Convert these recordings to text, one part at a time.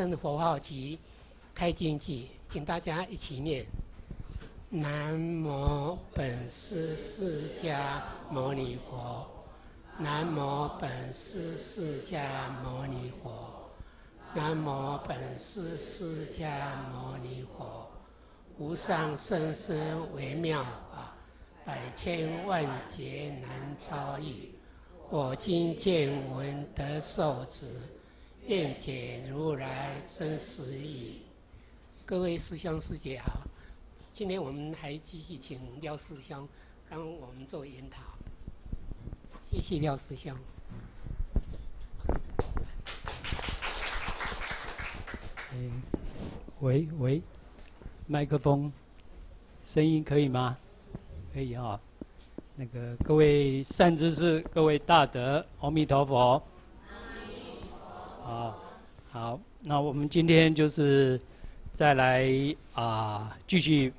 生佛号及开经济，请大家一起念：南无本师释迦牟尼佛，南无本师释迦牟尼佛，南无本师释迦牟尼佛。无上甚深微妙法，百千万劫难遭遇。我今见闻得受持，愿解如来真实义。各位师兄师姐好，今天我们还继续请廖师兄帮我们做研讨。谢谢廖师兄。喂喂。麦克风，声音可以吗？可以啊。那个各位善知识，各位大德，阿弥陀佛。好，好，那我们今天就是再来啊，继续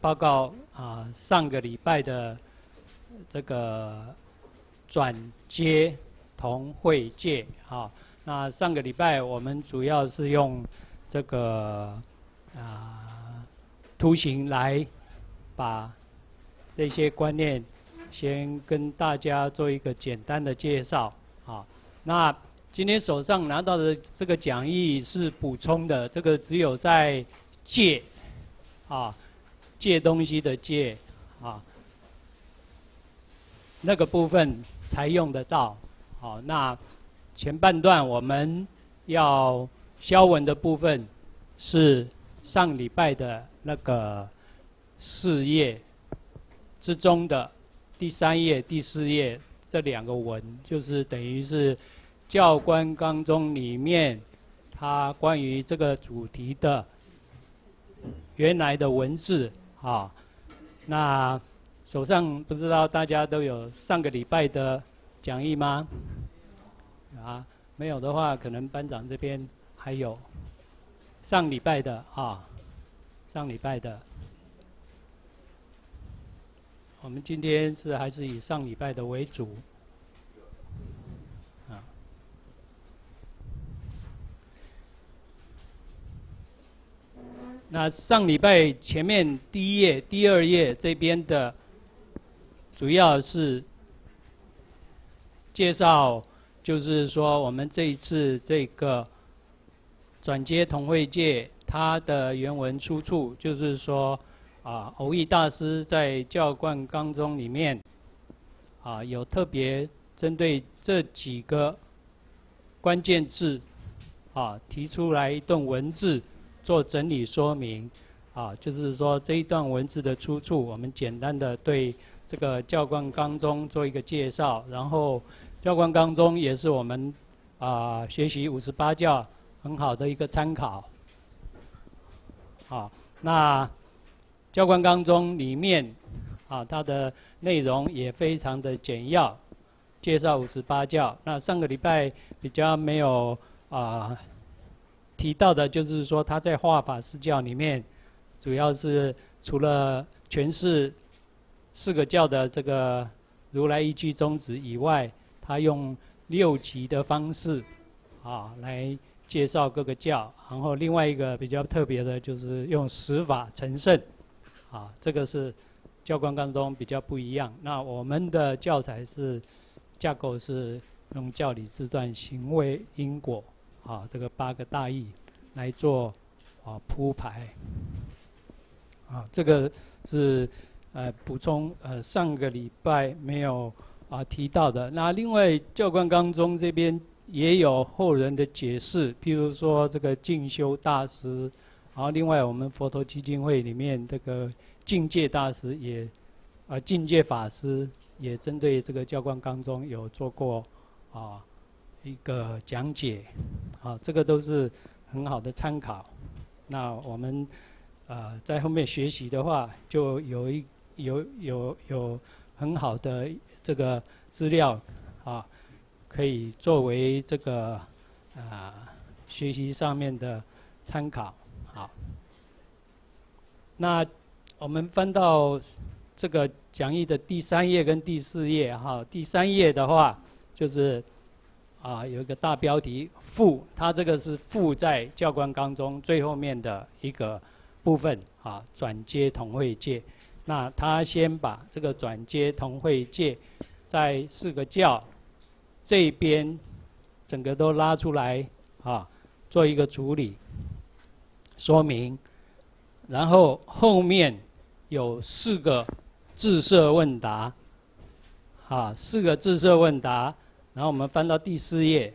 报告啊上个礼拜的这个转接同会界啊。那上个礼拜我们主要是用这个啊。图形来把这些观念先跟大家做一个简单的介绍啊。那今天手上拿到的这个讲义是补充的，这个只有在借啊借东西的借啊那个部分才用得到。好，那前半段我们要消文的部分是上礼拜的。那个四页之中的第三页、第四页这两个文，就是等于是教官纲中里面他关于这个主题的原来的文字啊。那手上不知道大家都有上个礼拜的讲义吗？啊，没有的话，可能班长这边还有上礼拜的啊。上礼拜的，我们今天是还是以上礼拜的为主，那上礼拜前面第一页、第二页这边的，主要是介绍，就是说我们这一次这个转接同会界。它的原文出处就是说，啊，偶益大师在教观纲中里面，啊，有特别针对这几个关键字，啊，提出来一段文字做整理说明，啊，就是说这一段文字的出处，我们简单的对这个教官纲中做一个介绍，然后教官纲中也是我们啊学习五十八教很好的一个参考。啊，那教官纲中里面啊，它的内容也非常的简要，介绍五十八教。那上个礼拜比较没有啊提到的，就是说他在画法四教里面，主要是除了诠释四个教的这个如来一句宗旨以外，他用六级的方式啊来。介绍各个教，然后另外一个比较特别的就是用十法成圣，啊，这个是教官当中比较不一样。那我们的教材是架构是用教理自断行为因果，啊，这个八个大义来做啊铺排，啊，这个是呃补充呃上个礼拜没有啊提到的。那另外教官当中这边。也有后人的解释，譬如说这个进修大师，然后另外我们佛陀基金会里面这个境界大师也，啊境界法师也针对这个教官纲中有做过啊一个讲解，啊这个都是很好的参考。那我们啊在后面学习的话，就有一有有有很好的这个资料啊。可以作为这个啊学习上面的参考。好，那我们翻到这个讲义的第三页跟第四页哈。第三页的话，就是啊有一个大标题附，它这个是附在教官纲中最后面的一个部分啊，转接同会界。那他先把这个转接同会界在四个教这边整个都拉出来啊，做一个处理说明，然后后面有四个自设问答，啊，四个自设问答，然后我们翻到第四页，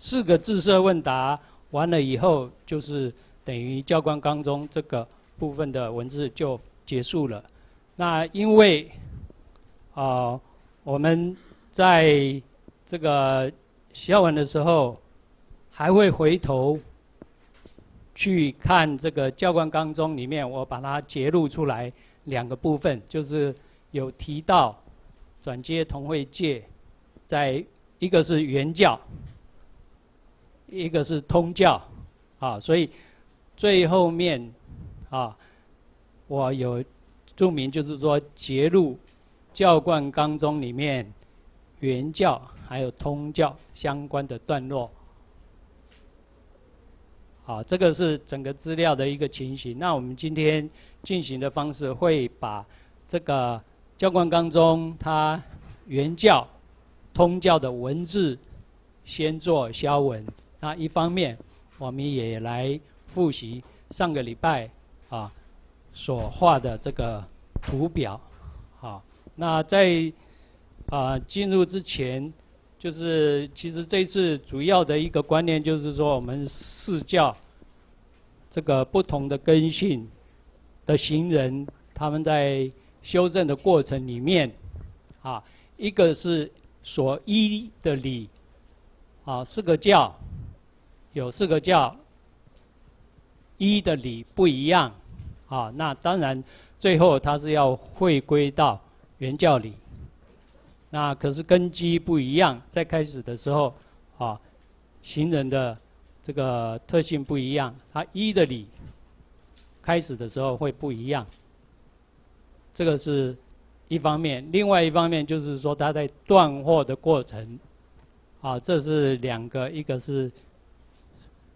四个自设问答完了以后，就是等于教官纲中这个。部分的文字就结束了。那因为啊，我们在这个写文的时候，还会回头去看这个教官纲中里面，我把它截录出来两个部分，就是有提到转接同会界，在一个是原教，一个是通教啊，所以最后面。啊，我有注明，就是说结录教冠纲中里面原教还有通教相关的段落。好，这个是整个资料的一个情形。那我们今天进行的方式会把这个教官纲中它原教、通教的文字先做消文。那一方面，我们也来复习上个礼拜。啊，所画的这个图表，好，那在啊进入之前，就是其实这次主要的一个观念就是说，我们四教这个不同的根性的行人，他们在修正的过程里面，啊，一个是所依的理，啊，四个教有四个教依的理不一样。啊，那当然，最后他是要回归到原教理。那可是根基不一样，在开始的时候，啊，行人的这个特性不一样，他依的理开始的时候会不一样。这个是一方面，另外一方面就是说他在断货的过程，啊，这是两个，一个是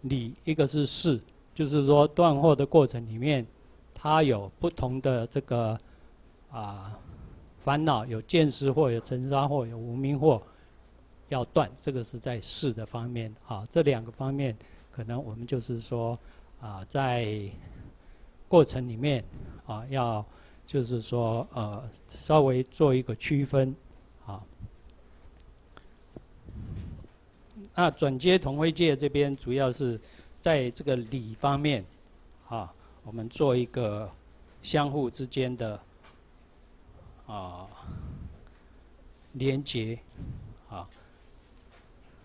理，一个是事，就是说断货的过程里面。它有不同的这个啊烦恼，有见识或有尘沙或有无名货要断，这个是在事的方面啊。这两个方面，可能我们就是说啊，在过程里面啊，要就是说呃，稍微做一个区分啊。那转接同会界这边，主要是在这个理方面啊。我们做一个相互之间的啊连接啊，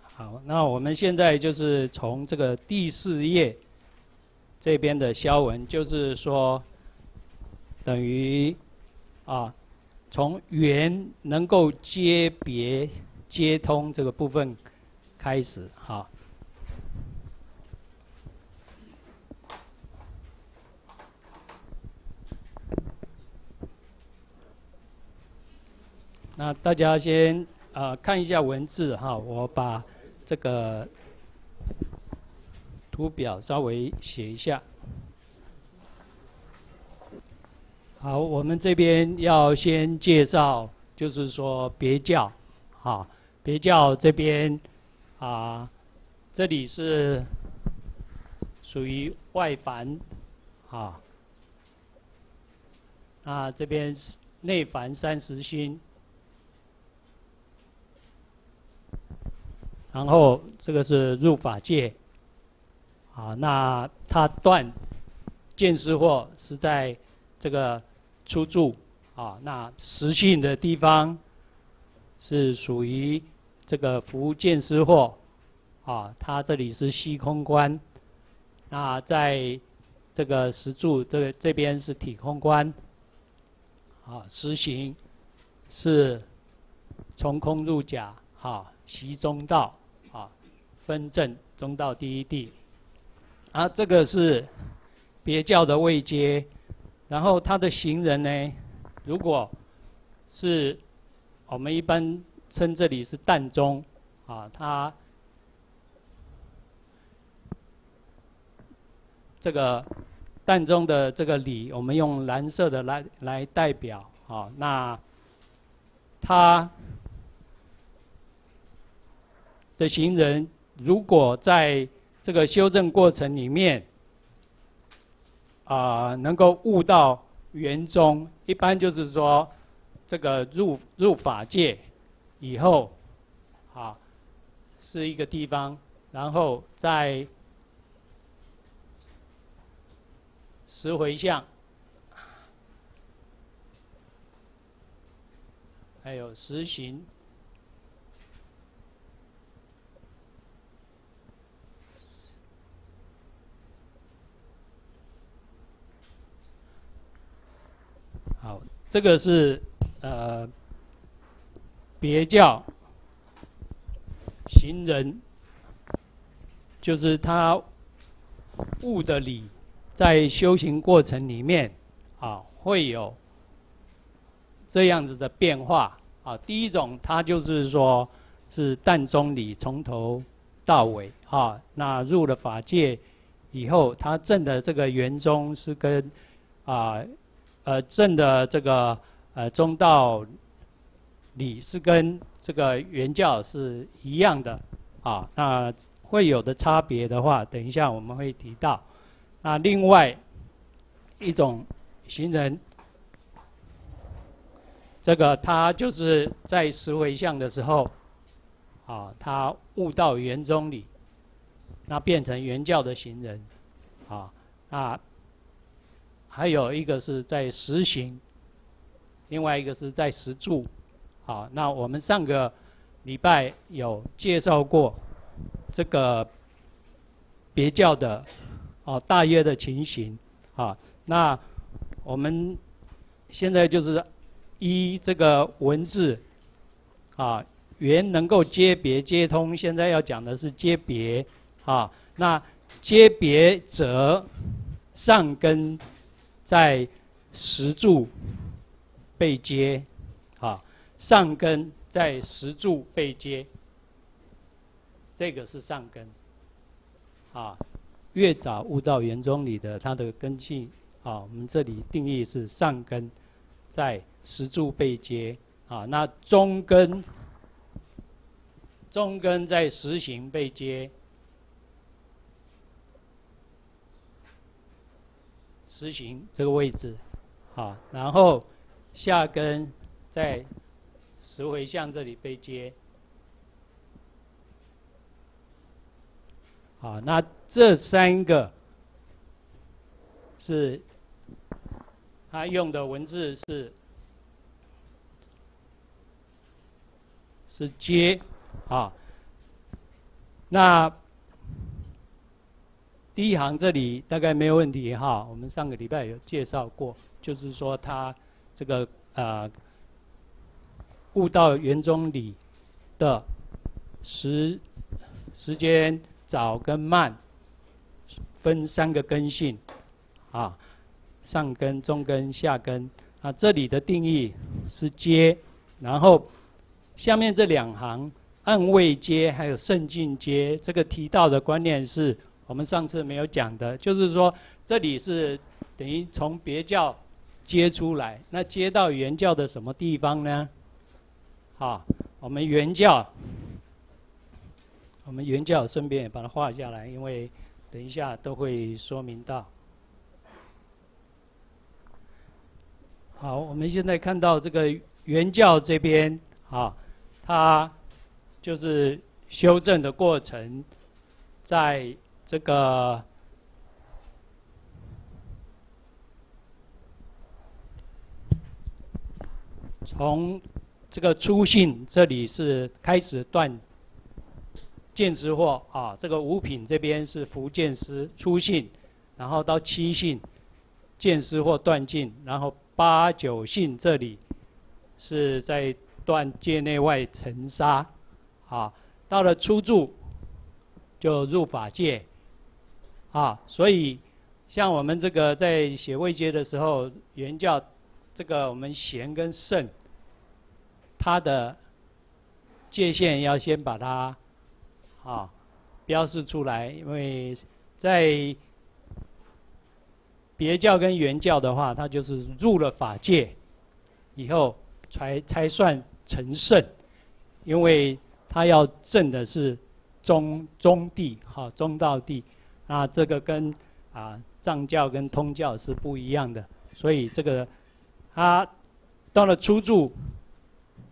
好，那我们现在就是从这个第四页这边的消文，就是说等于啊从圆能够接别接通这个部分开始哈。那大家先啊看一下文字哈，我把这个图表稍微写一下。好，我们这边要先介绍，就是说别教，啊，别教这边啊，这里是属于外凡，啊，啊这边内凡三十心。然后这个是入法界，啊，那他断见识惑是在这个出住啊，那实性的地方是属于这个福建师货，啊，他这里是虚空观，那在这个实柱这这边是体空观，啊，实行是从空入假，啊，习中道啊。分正中道第一地，啊，这个是别教的位阶，然后他的行人呢，如果是我们一般称这里是淡中，啊，它这个淡中的这个里，我们用蓝色的来来代表，啊，那他的行人如果在这个修正过程里面，啊，能够悟到圆中，一般就是说，这个入入法界。以后，啊，是一个地方，然后在十回向，还有实行，好，这个是呃。别教行人，就是他悟的理，在修行过程里面啊，会有这样子的变化啊。第一种，他就是说是淡中理，从头到尾啊。那入了法界以后，他证的这个圆中是跟啊呃，正的这个呃中道。理是跟这个原教是一样的，啊，那会有的差别的话，等一下我们会提到。那另外一种行人，这个他就是在十回向的时候，啊，他悟到圆中理，那变成原教的行人，啊，那还有一个是在实行，另外一个是在实住。好，那我们上个礼拜有介绍过这个别教的哦大约的情形啊。那我们现在就是依这个文字啊，原能够接别接通，现在要讲的是接别啊。那接别则上根在石柱背接。啊上根在石柱背接，这个是上根。啊，越早悟到圆中里的，它的根气啊，我们这里定义是上根在石柱背接。啊，那中根，中根在实行背接，实行这个位置。啊，然后下根在。十回向这里被接，好，那这三个是他用的文字是是接，啊，那第一行这里大概没有问题哈，我们上个礼拜有介绍过，就是说他这个呃。悟道圆中理的时时间早跟慢，分三个根性，啊，上根、中根、下根。啊，这里的定义是接，然后下面这两行暗位接还有圣境接，这个提到的观念是我们上次没有讲的，就是说这里是等于从别教接出来，那接到原教的什么地方呢？好，我们原教，我们原教顺便也把它画下来，因为等一下都会说明到。好，我们现在看到这个原教这边啊，它就是修正的过程，在这个从。这个初信这里是开始断见识货啊，这个五品这边是福建师初信，然后到七信见识货断尽，然后八九信这里是在断界内外尘沙，啊，到了初住就入法界，啊，所以像我们这个在写位阶的时候，原教这个我们贤跟圣。它的界限要先把它啊标示出来，因为在别教跟原教的话，它就是入了法界以后才才算成圣，因为他要证的是中中地哈中道地，那这个跟啊藏教跟通教是不一样的，所以这个他到了初住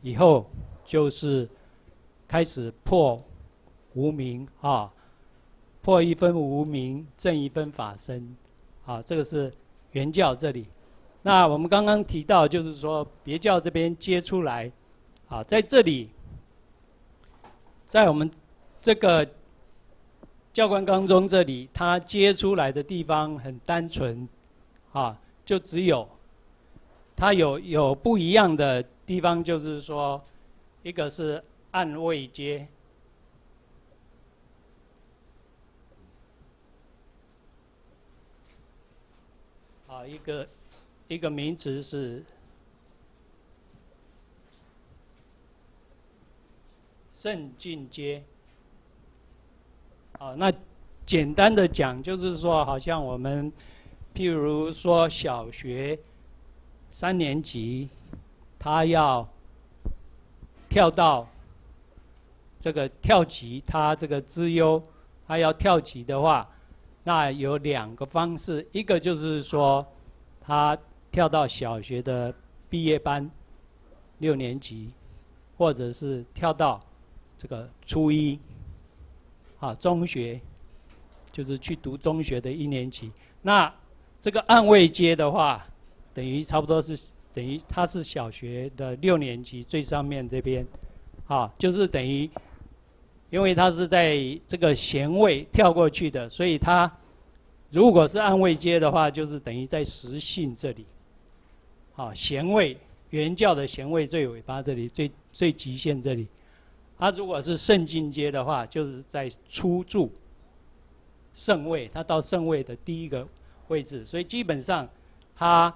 以后，就是开始破无名啊，破一分无名，正一分法身，啊，这个是原教这里。那我们刚刚提到，就是说别教这边接出来，啊，在这里，在我们这个教官当中这里，他接出来的地方很单纯，啊，就只有。它有有不一样的地方，就是说，一个是暗位接，啊，一个一个名词是圣境阶，啊，那简单的讲，就是说，好像我们譬如说小学。三年级，他要跳到这个跳级，他这个资优，他要跳级的话，那有两个方式，一个就是说，他跳到小学的毕业班，六年级，或者是跳到这个初一，啊，中学，就是去读中学的一年级。那这个按位阶的话。等于差不多是等于他是小学的六年级最上面这边，啊，就是等于，因为他是在这个弦位跳过去的，所以他如果是按位阶的话，就是等于在实性这里，啊，弦位原教的弦位最尾巴这里最最极限这里，他如果是圣境阶的话，就是在初住圣位，他到圣位的第一个位置，所以基本上他。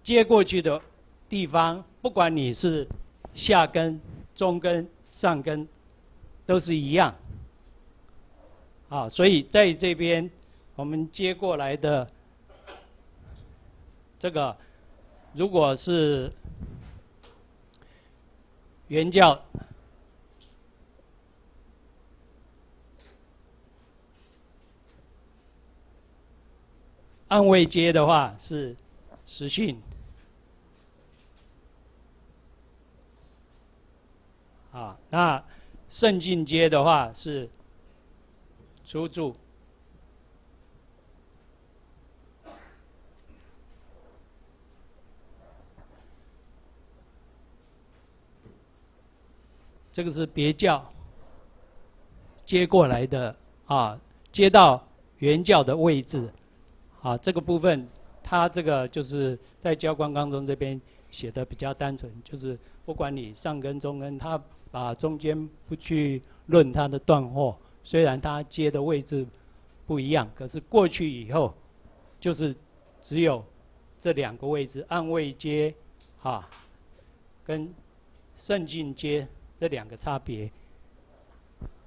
接过去的地方，不管你是下根、中根、上根，都是一样。啊，所以在这边我们接过来的这个，如果是原教按位接的话，是实训。啊，那圣境街的话是出住，这个是别教接过来的啊，接到原教的位置啊，这个部分它这个就是在教官当中这边写的比较单纯，就是不管你上根中根，它。把中间不去论它的断货，虽然它接的位置不一样，可是过去以后，就是只有这两个位置，暗位接，啊，跟圣境接这两个差别。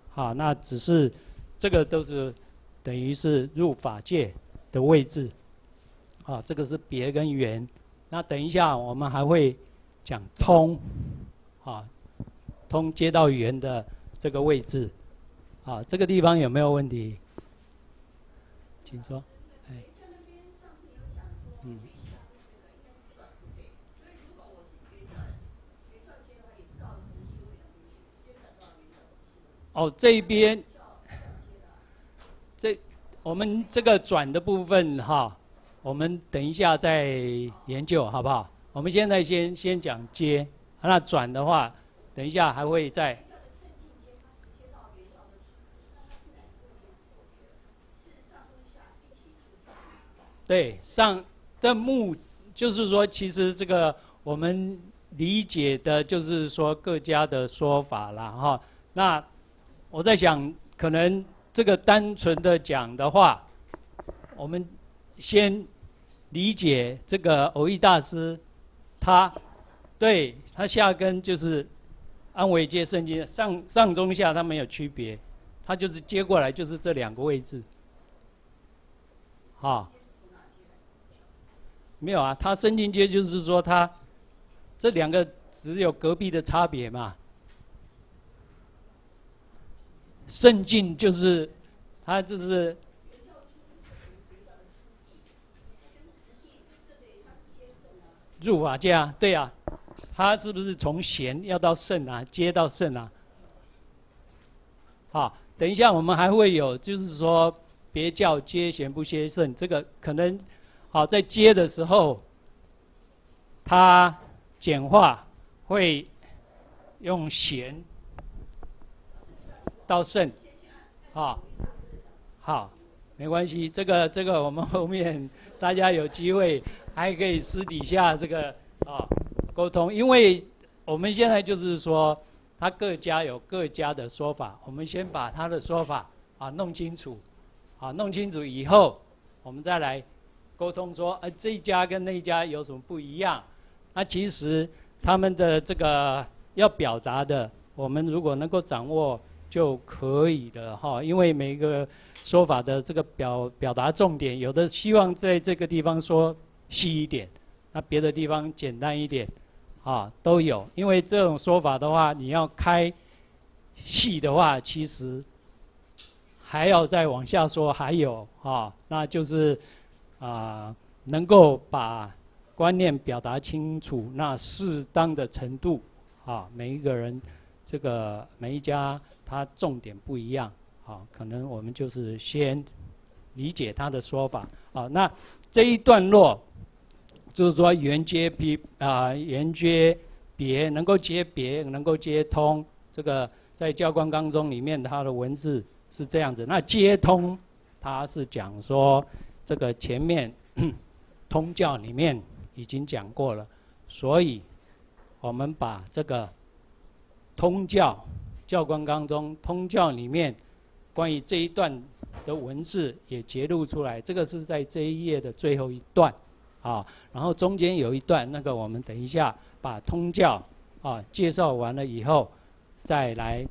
好，那只是这个都是等于是入法界的位置，啊，这个是别跟圆。那等一下我们还会讲通，啊。通接到圆的这个位置，啊，这个地方有没有问题？请说。嗯。哦，这边，我们这个转的部分哈，我们等一下再研究好不好？我们现在先先讲接，那转的话。等一下，还会再。对，上的目就是说，其实这个我们理解的就是说各家的说法了哈。那我在想，可能这个单纯的讲的话，我们先理解这个偶益大师，他对他下根就是。安维接圣经上上中下它没有区别，它就是接过来就是这两个位置。好，没有啊，它圣经接就是说它这两个只有隔壁的差别嘛。圣境就是它就是入法界啊，对啊。他是不是从贤要到圣啊，接到圣啊？好，等一下我们还会有，就是说别叫接贤不接圣，这个可能好在接的时候，他简化会用贤到圣，啊，好，没关系，这个这个我们 后面大家有机会还可以私底下这个啊。沟通，因为我们现在就是说，他各家有各家的说法，我们先把他的说法啊弄清楚，啊弄清楚以后，我们再来沟通说，呃这一家跟那一家有什么不一样？那其实他们的这个要表达的，我们如果能够掌握就可以的哈，因为每一个说法的这个表表达重点，有的希望在这个地方说细一点，那别的地方简单一点。啊，都有，因为这种说法的话，你要开细的话，其实还要再往下说，还有啊，那就是啊，能够把观念表达清楚，那适当的程度啊，每一个人这个每一家他重点不一样好，可能我们就是先理解他的说法好，那这一段落。就是说，缘接别啊，缘接别，能够接别，能够接通。这个在教官纲中里面，它的文字是这样子。那接通，它是讲说，这个前面 通教里面已经讲过了，所以我们把这个通教教官纲中通教里面关于这一段的文字也揭露出来。这个是在这一页的最后一段。啊，然后中间有一段，那个我们等一下把通教啊介绍完了以后，再来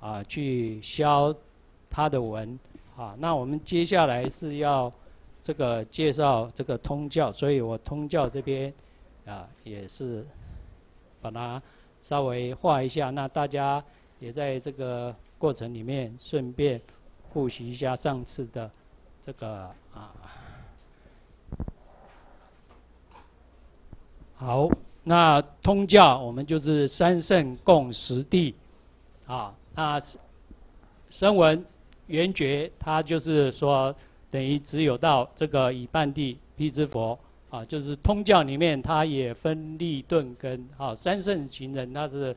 啊去消他的文啊。那我们接下来是要这个介绍这个通教，所以我通教这边啊也是把它稍微画一下。那大家也在这个过程里面顺便复习一下上次的这个啊。好，那通教我们就是三圣共十地，啊，那声闻缘觉，它就是说等于只有到这个以半地辟支佛，啊，就是通教里面它也分立顿根，啊，三圣行人它是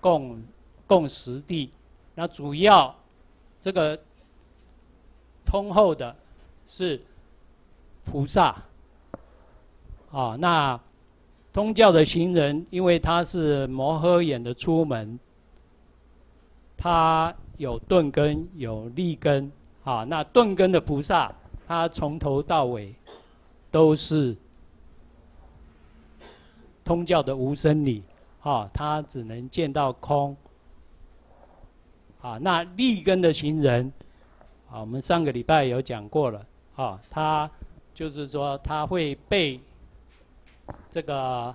共共十地，那主要这个通后的是菩萨，啊，那。通教的行人，因为他是摩诃眼的出门，他有顿根，有立根，啊，那顿根的菩萨，他从头到尾都是通教的无生理，啊，他只能见到空，啊，那立根的行人，啊，我们上个礼拜有讲过了，啊，他就是说他会被。这个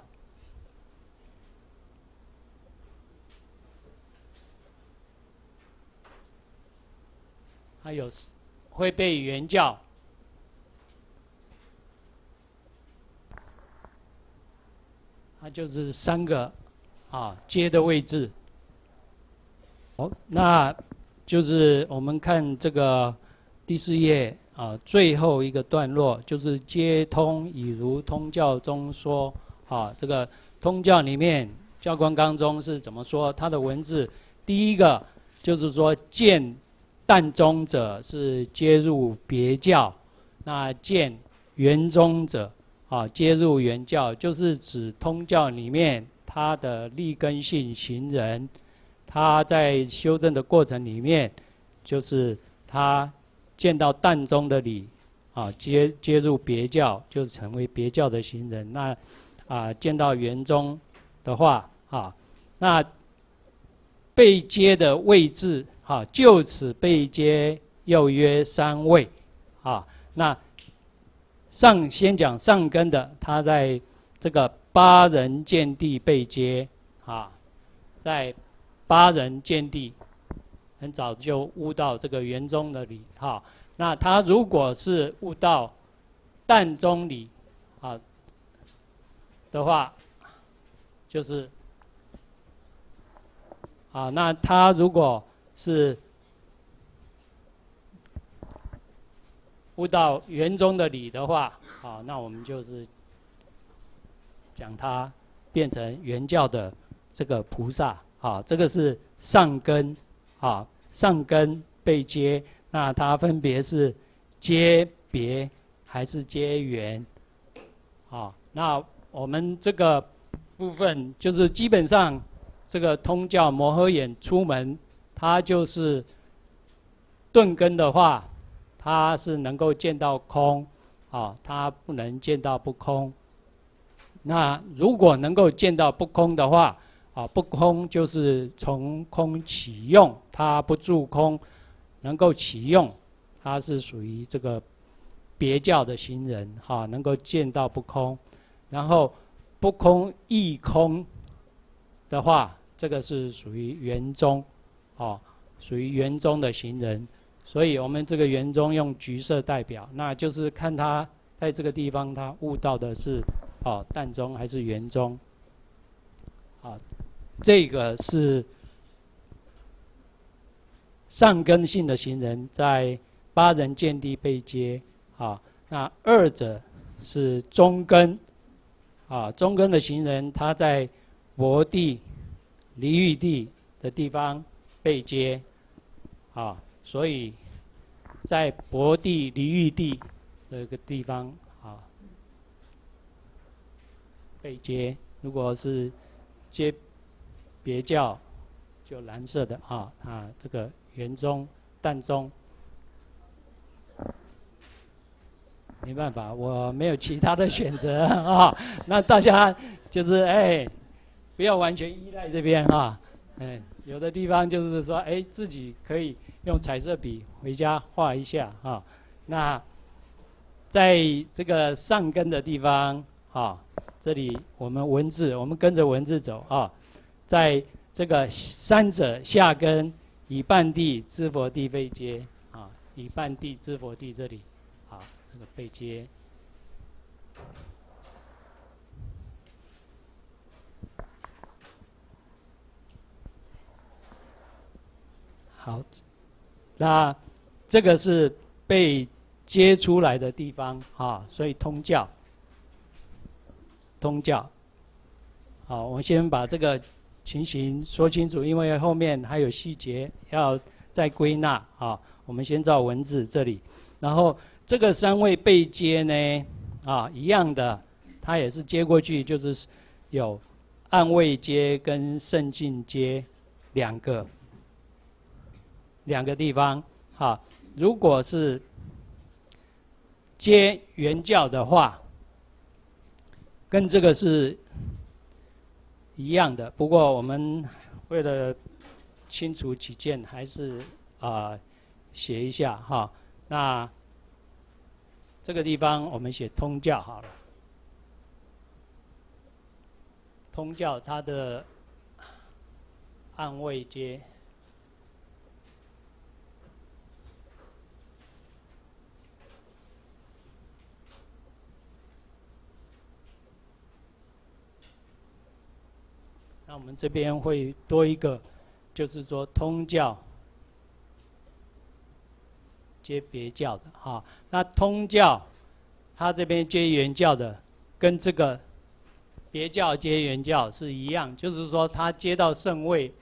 还有会被原教，它就是三个啊接的位置。好，那就是我们看这个第四页。啊，最后一个段落就是接通，以如通教中说，啊，这个通教里面教官纲中是怎么说？它的文字，第一个就是说见淡中者是接入别教，那见圆中者啊接入原教，就是指通教里面他的立根性行人，他在修正的过程里面，就是他。见到淡中的理，啊，接接入别教，就成为别教的行人。那，啊，见到圆中的话，啊，那被接的位置，哈，就此被接又约三位，啊，那上先讲上根的，他在这个八人见地被接，啊，在八人见地，很早就悟到这个圆中的理，哈，那他如果是悟到淡中理，啊的话，就是。啊，那他如果是悟到圆中的理的话，啊，那我们就是讲他变成圆教的这个菩萨，啊，这个是上根，啊，上根被接，那它分别是接别还是接缘？啊，那我们这个部分就是基本上。这个通教摩诃眼出门，它就是顿根的话，它是能够见到空，啊，它不能见到不空。那如果能够见到不空的话，啊，不空就是从空起用，他不住空，能够起用，他是属于这个别教的行人，哈，能够见到不空，然后不空亦空。的话，这个是属于圆中，哦，属于圆中的行人，所以我们这个圆中用橘色代表，那就是看他在这个地方他悟到的是哦淡中还是圆中，啊，这个是上根性的行人在八人见地被接，啊，那二者是中根，啊，中根的行人他在。薄地、离域地的地方被接，啊，所以在薄地、离域地的一个地方啊被接。如果是接别教，就蓝色的啊啊，这个圆中、淡中，没办法，我没有其他的选择 啊。那大家就是哎。不要完全依赖这边哈，嗯，有的地方就是说，哎，自己可以用彩色笔回家画一下哈。那在这个上根的地方啊，这里我们文字，我们跟着文字走啊，在这个三者下根以半地知佛地被接啊，以半地知佛地这里啊，这个被接。好，那这个是被接出来的地方啊，所以通教，通教。好，我们先把这个情形说清楚，因为后面还有细节要再归纳啊。我们先照文字这里，然后这个三位被接呢，啊，一样的，它也是接过去，就是有暗位接跟圣境接两个。两个地方，哈，如果是接原教的话，跟这个是一样的。不过我们为了清楚起见，还是啊写一下哈。那这个地方我们写通教好了，通教它的按位接。那我们这边会多一个，就是说通教接别教的哈。那通教他这边接原教的，跟这个别教接原教是一样，就是说他接到圣位，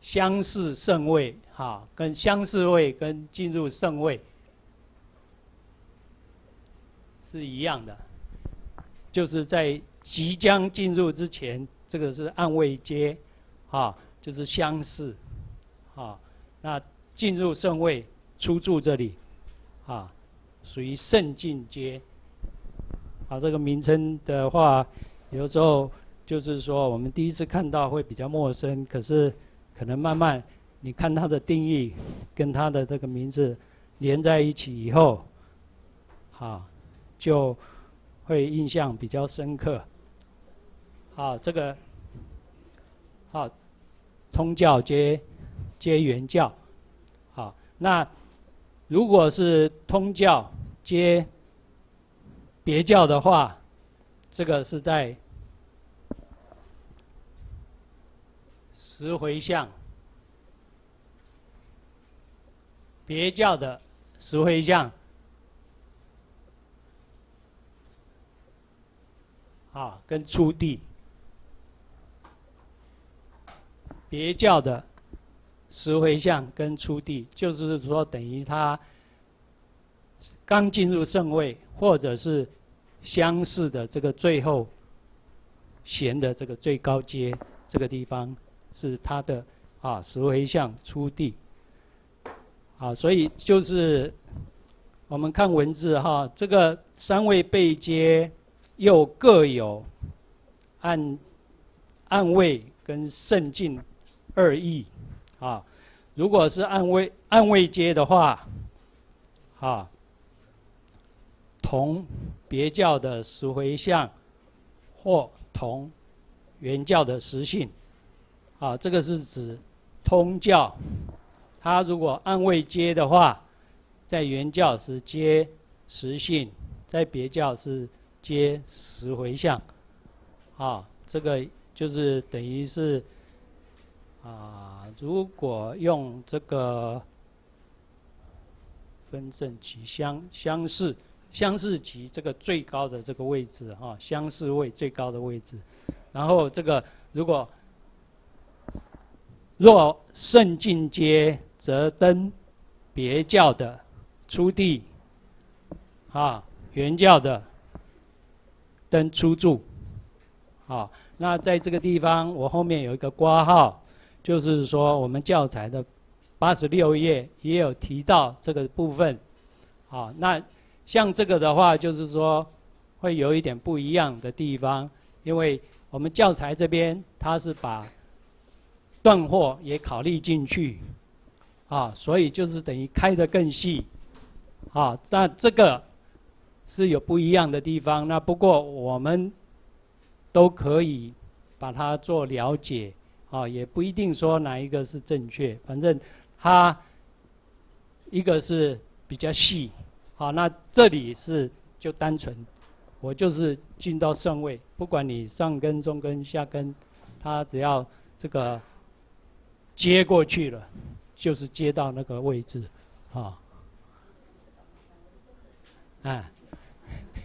相似圣位哈，跟相似位跟进入圣位。是一样的，就是在即将进入之前，这个是暗位阶，啊，就是相似，啊，那进入圣位出住这里，啊，属于圣境阶，啊，这个名称的话，有时候就是说我们第一次看到会比较陌生，可是可能慢慢你看它的定义跟它的这个名字连在一起以后，好，就会印象比较深刻。好，这个好，通教接接原教，好，那如果是通教接别教的话，这个是在十回向，别教的十回向，啊，跟出地。别教的十回向跟出地，就是说等于他刚进入圣位，或者是相似的这个最后弦的这个最高阶这个地方，是他的啊十回向出地。啊，所以就是我们看文字哈，这个三位背阶又各有按按位跟圣境。二义，啊，如果是按位按位阶的话，啊，同别教的十回向，或同原教的实性，啊，这个是指通教，它如果按位阶的话，在原教是接实性，在别教是接十回向，啊，这个就是等于是。啊，如果用这个分正极相相似相似极这个最高的这个位置哈，相似位最高的位置，然后这个如果若圣境阶则登别教的出地，啊，原教的登出住，好，那在这个地方我后面有一个挂号。就是说，我们教材的八十六页也有提到这个部分，好，那像这个的话，就是说会有一点不一样的地方，因为我们教材这边它是把断货也考虑进去，啊，所以就是等于开的更细，啊，那这个是有不一样的地方，那不过我们都可以把它做了解。啊，也不一定说哪一个是正确，反正它一个是比较细，好，那这里是就单纯，我就是进到圣位，不管你上根、中根、下根，它只要这个接过去了，就是接到那个位置，啊，哎，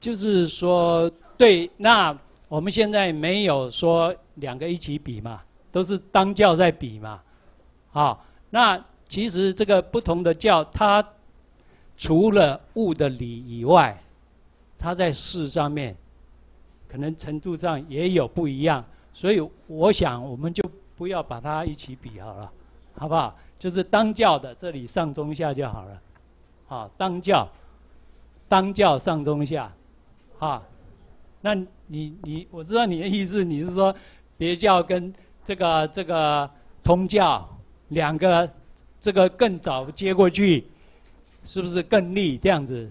就是说，对，那我们现在没有说两个一起比嘛，都是当教在比嘛，好，那其实这个不同的教，它。除了物的理以外，它在事上面，可能程度上也有不一样，所以我想我们就不要把它一起比好了，好不好？就是当教的这里上中下就好了，好，当教，当教上中下，啊，那你你我知道你的意思，你是说别教跟这个这个通教两个这个更早接过去。是不是更利这样子？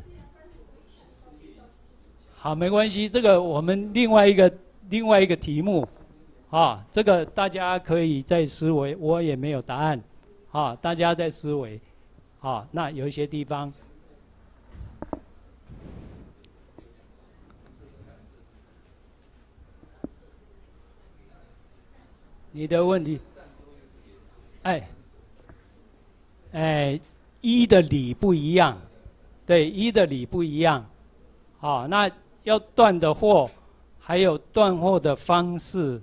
好，没关系，这个我们另外一个另外一个题目，啊，这个大家可以再思维，我也没有答案，啊，大家在思维，啊，那有一些地方，你的问题，哎，哎。一的理不一样，对，一的理不一样，好，那要断的货，还有断货的方式，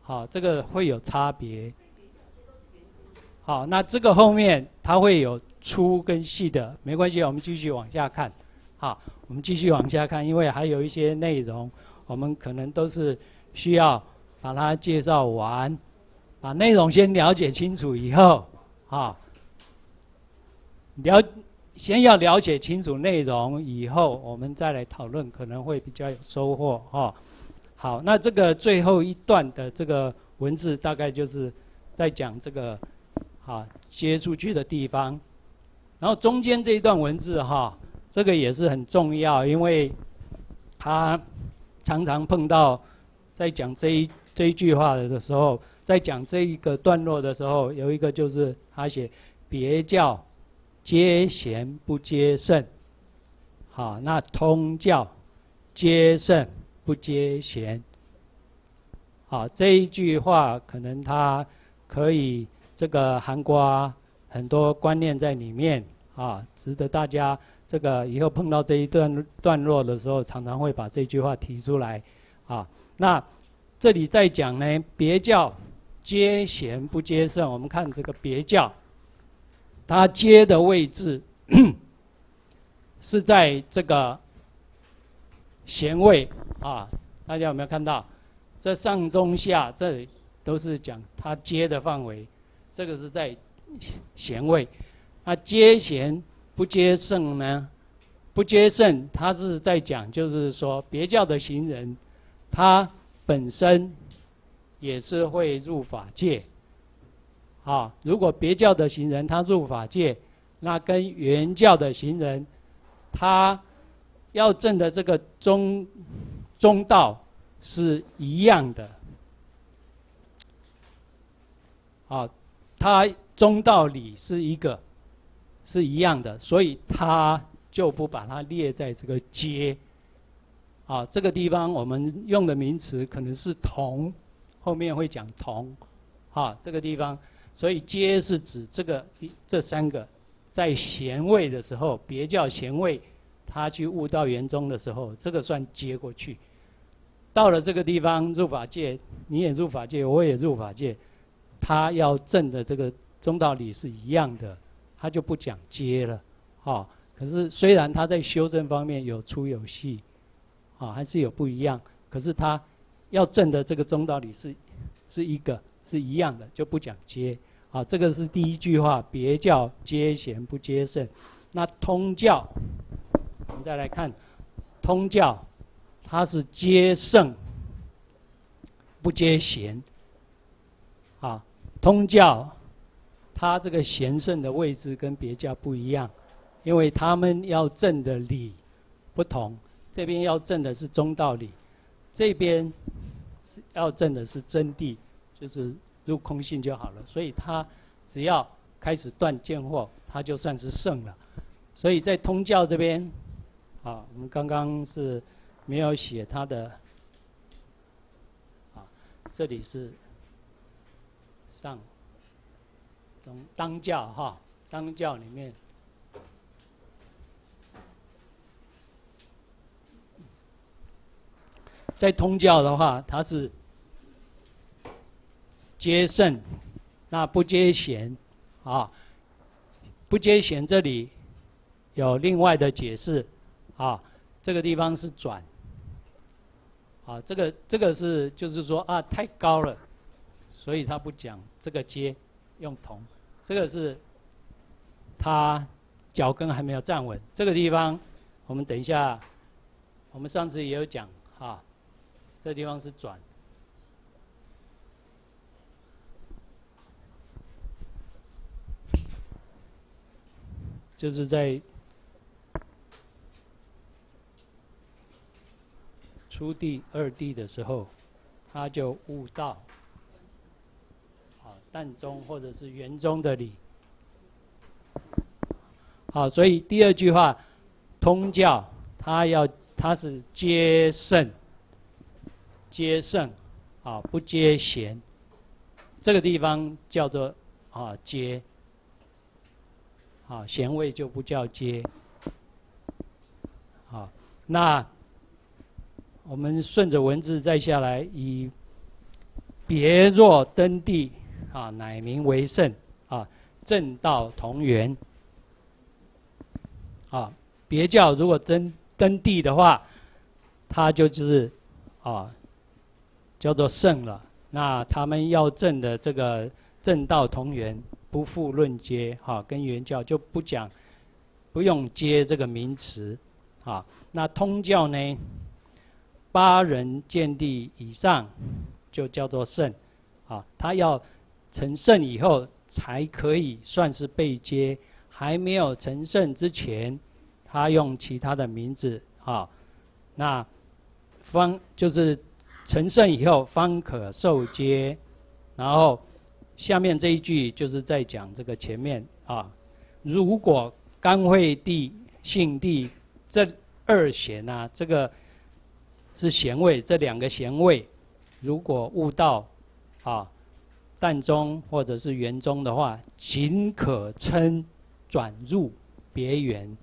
好，这个会有差别。好，那这个后面它会有粗跟细的，没关系，我们继续往下看。好，我们继续往下看，因为还有一些内容，我们可能都是需要把它介绍完，把内容先了解清楚以后，啊，了先要了解清楚内容以后，我们再来讨论，可能会比较有收获。哈，好，那这个最后一段的这个文字，大概就是在讲这个。啊，接出去的地方，然后中间这一段文字哈，这个也是很重要，因为他常常碰到在讲这一这一句话的时候，在讲这一个段落的时候，有一个就是他写别教接贤不接圣，好，那通教接圣不接贤，好，这一句话可能他可以。这个含瓜很多观念在里面啊，值得大家这个以后碰到这一段段落的时候，常常会把这句话提出来啊。那这里在讲呢，别教接贤不接圣。我们看这个别教，它接的位置 是在这个贤位啊。大家有没有看到？这上中下这里都是讲它接的范围。这个是在贤位，那接贤不接圣呢？不接圣，他是在讲，就是说别教的行人，他本身也是会入法界。啊，如果别教的行人他入法界，那跟原教的行人，他要证的这个中中道是一样的。啊。他中道理是一个，是一样的，所以他就不把它列在这个阶。啊，这个地方我们用的名词可能是同，后面会讲同，啊，这个地方，所以阶是指这个这三个，在贤位的时候，别叫贤位，他去悟道圆中的时候，这个算接过去。到了这个地方入法界，你也入法界，我也入法界。他要证的这个中道理是一样的，他就不讲接了，啊，可是虽然他在修正方面有粗有细，啊，还是有不一样，可是他要证的这个中道理是是一个是一样的，就不讲接，啊，这个是第一句话，别教接贤不接圣，那通教，我们再来看，通教，它是接圣，不接贤，啊。通教，他这个贤圣的位置跟别教不一样，因为他们要证的理不同。这边要证的是中道理，这边是要证的是真谛，就是入空性就好了。所以他只要开始断见惑，他就算是圣了。所以在通教这边，啊，我们刚刚是没有写他的，啊，这里是。上当当教哈，当教里面，在通教的话，它是接圣，那不接贤，啊，不接贤这里有另外的解释，啊，这个地方是转，啊，这个这个是就是说啊，太高了。所以他不讲这个接，用同，这个是他脚跟还没有站稳。这个地方，我们等一下，我们上次也有讲哈，这地方是转，就是在初地、二地的时候，他就悟道。善中或者是圆中的理，好，所以第二句话，通教他要他是接圣，接圣，啊不接贤，这个地方叫做啊接，啊贤位就不叫接，那我们顺着文字再下来，以别若登地啊，乃名为圣啊，正道同源。啊。别教如果登登地的话，他就是啊，叫做圣了。那他们要证的这个正道同源，不复论接哈，跟原教就不讲，不用接这个名词啊。那通教呢？八人见地以上，就叫做圣，啊，他要成圣以后才可以算是被接，还没有成圣之前，他用其他的名字，啊，那方就是成圣以后方可受接，然后下面这一句就是在讲这个前面啊，如果甘惠帝、信帝这二贤啊，这个。是贤位，这两个贤位，如果悟道，啊，淡中或者是圆中的话，仅可称转入别圆，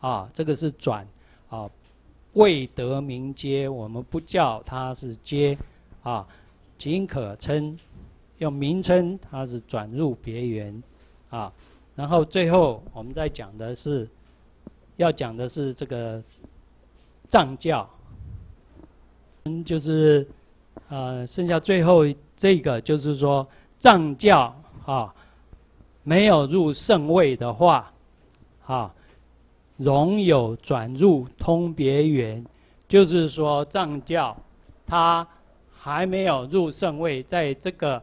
啊，这个是转，啊，未得名阶，我们不叫它是阶，啊，仅可称用名称，它是转入别圆，啊，然后最后我们再讲的是，要讲的是这个藏教。嗯，就是，呃，剩下最后这个，就是说藏教啊，没有入圣位的话，啊，容有转入通别圆，就是说藏教他还没有入圣位，在这个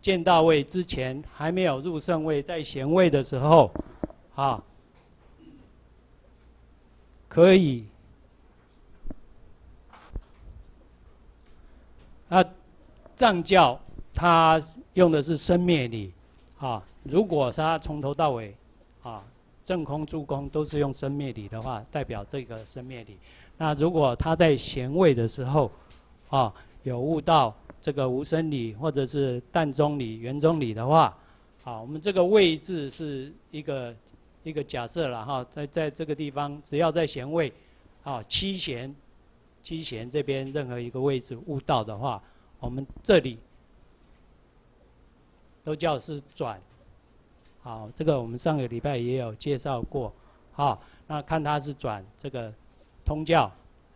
见到位之前，还没有入圣位，在贤位的时候，啊，可以。那藏教他用的是生灭理，啊，如果他从头到尾，啊，正空、助空都是用生灭理的话，代表这个生灭理。那如果他在弦位的时候，啊，有悟到这个无生理或者是淡中理、圆中理的话，啊，我们这个位置是一个一个假设了哈，在在这个地方，只要在弦位，啊，七弦。七弦这边任何一个位置悟道的话，我们这里都叫是转。好，这个我们上个礼拜也有介绍过。好，那看他是转这个通教，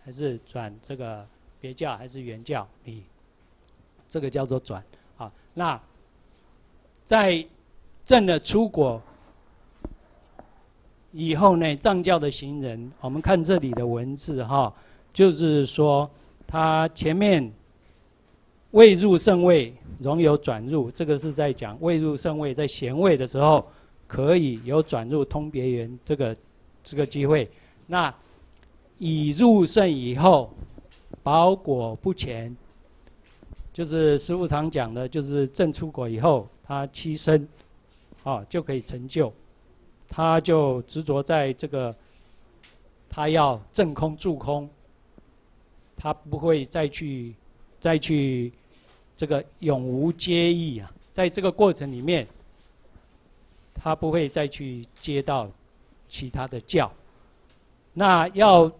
还是转这个别教，还是原教？你这个叫做转。好，那在证了出国以后呢，藏教的行人，我们看这里的文字哈。就是说，他前面未入圣位，容有转入，这个是在讲未入圣位，在贤位的时候，可以有转入通别圆这个这个机会。那已入圣以后，保果不前，就是师父常讲的，就是正出果以后，他七身，啊就可以成就，他就执着在这个，他要正空住空。他不会再去，再去，这个永无接意啊！在这个过程里面，他不会再去接到其他的教。那要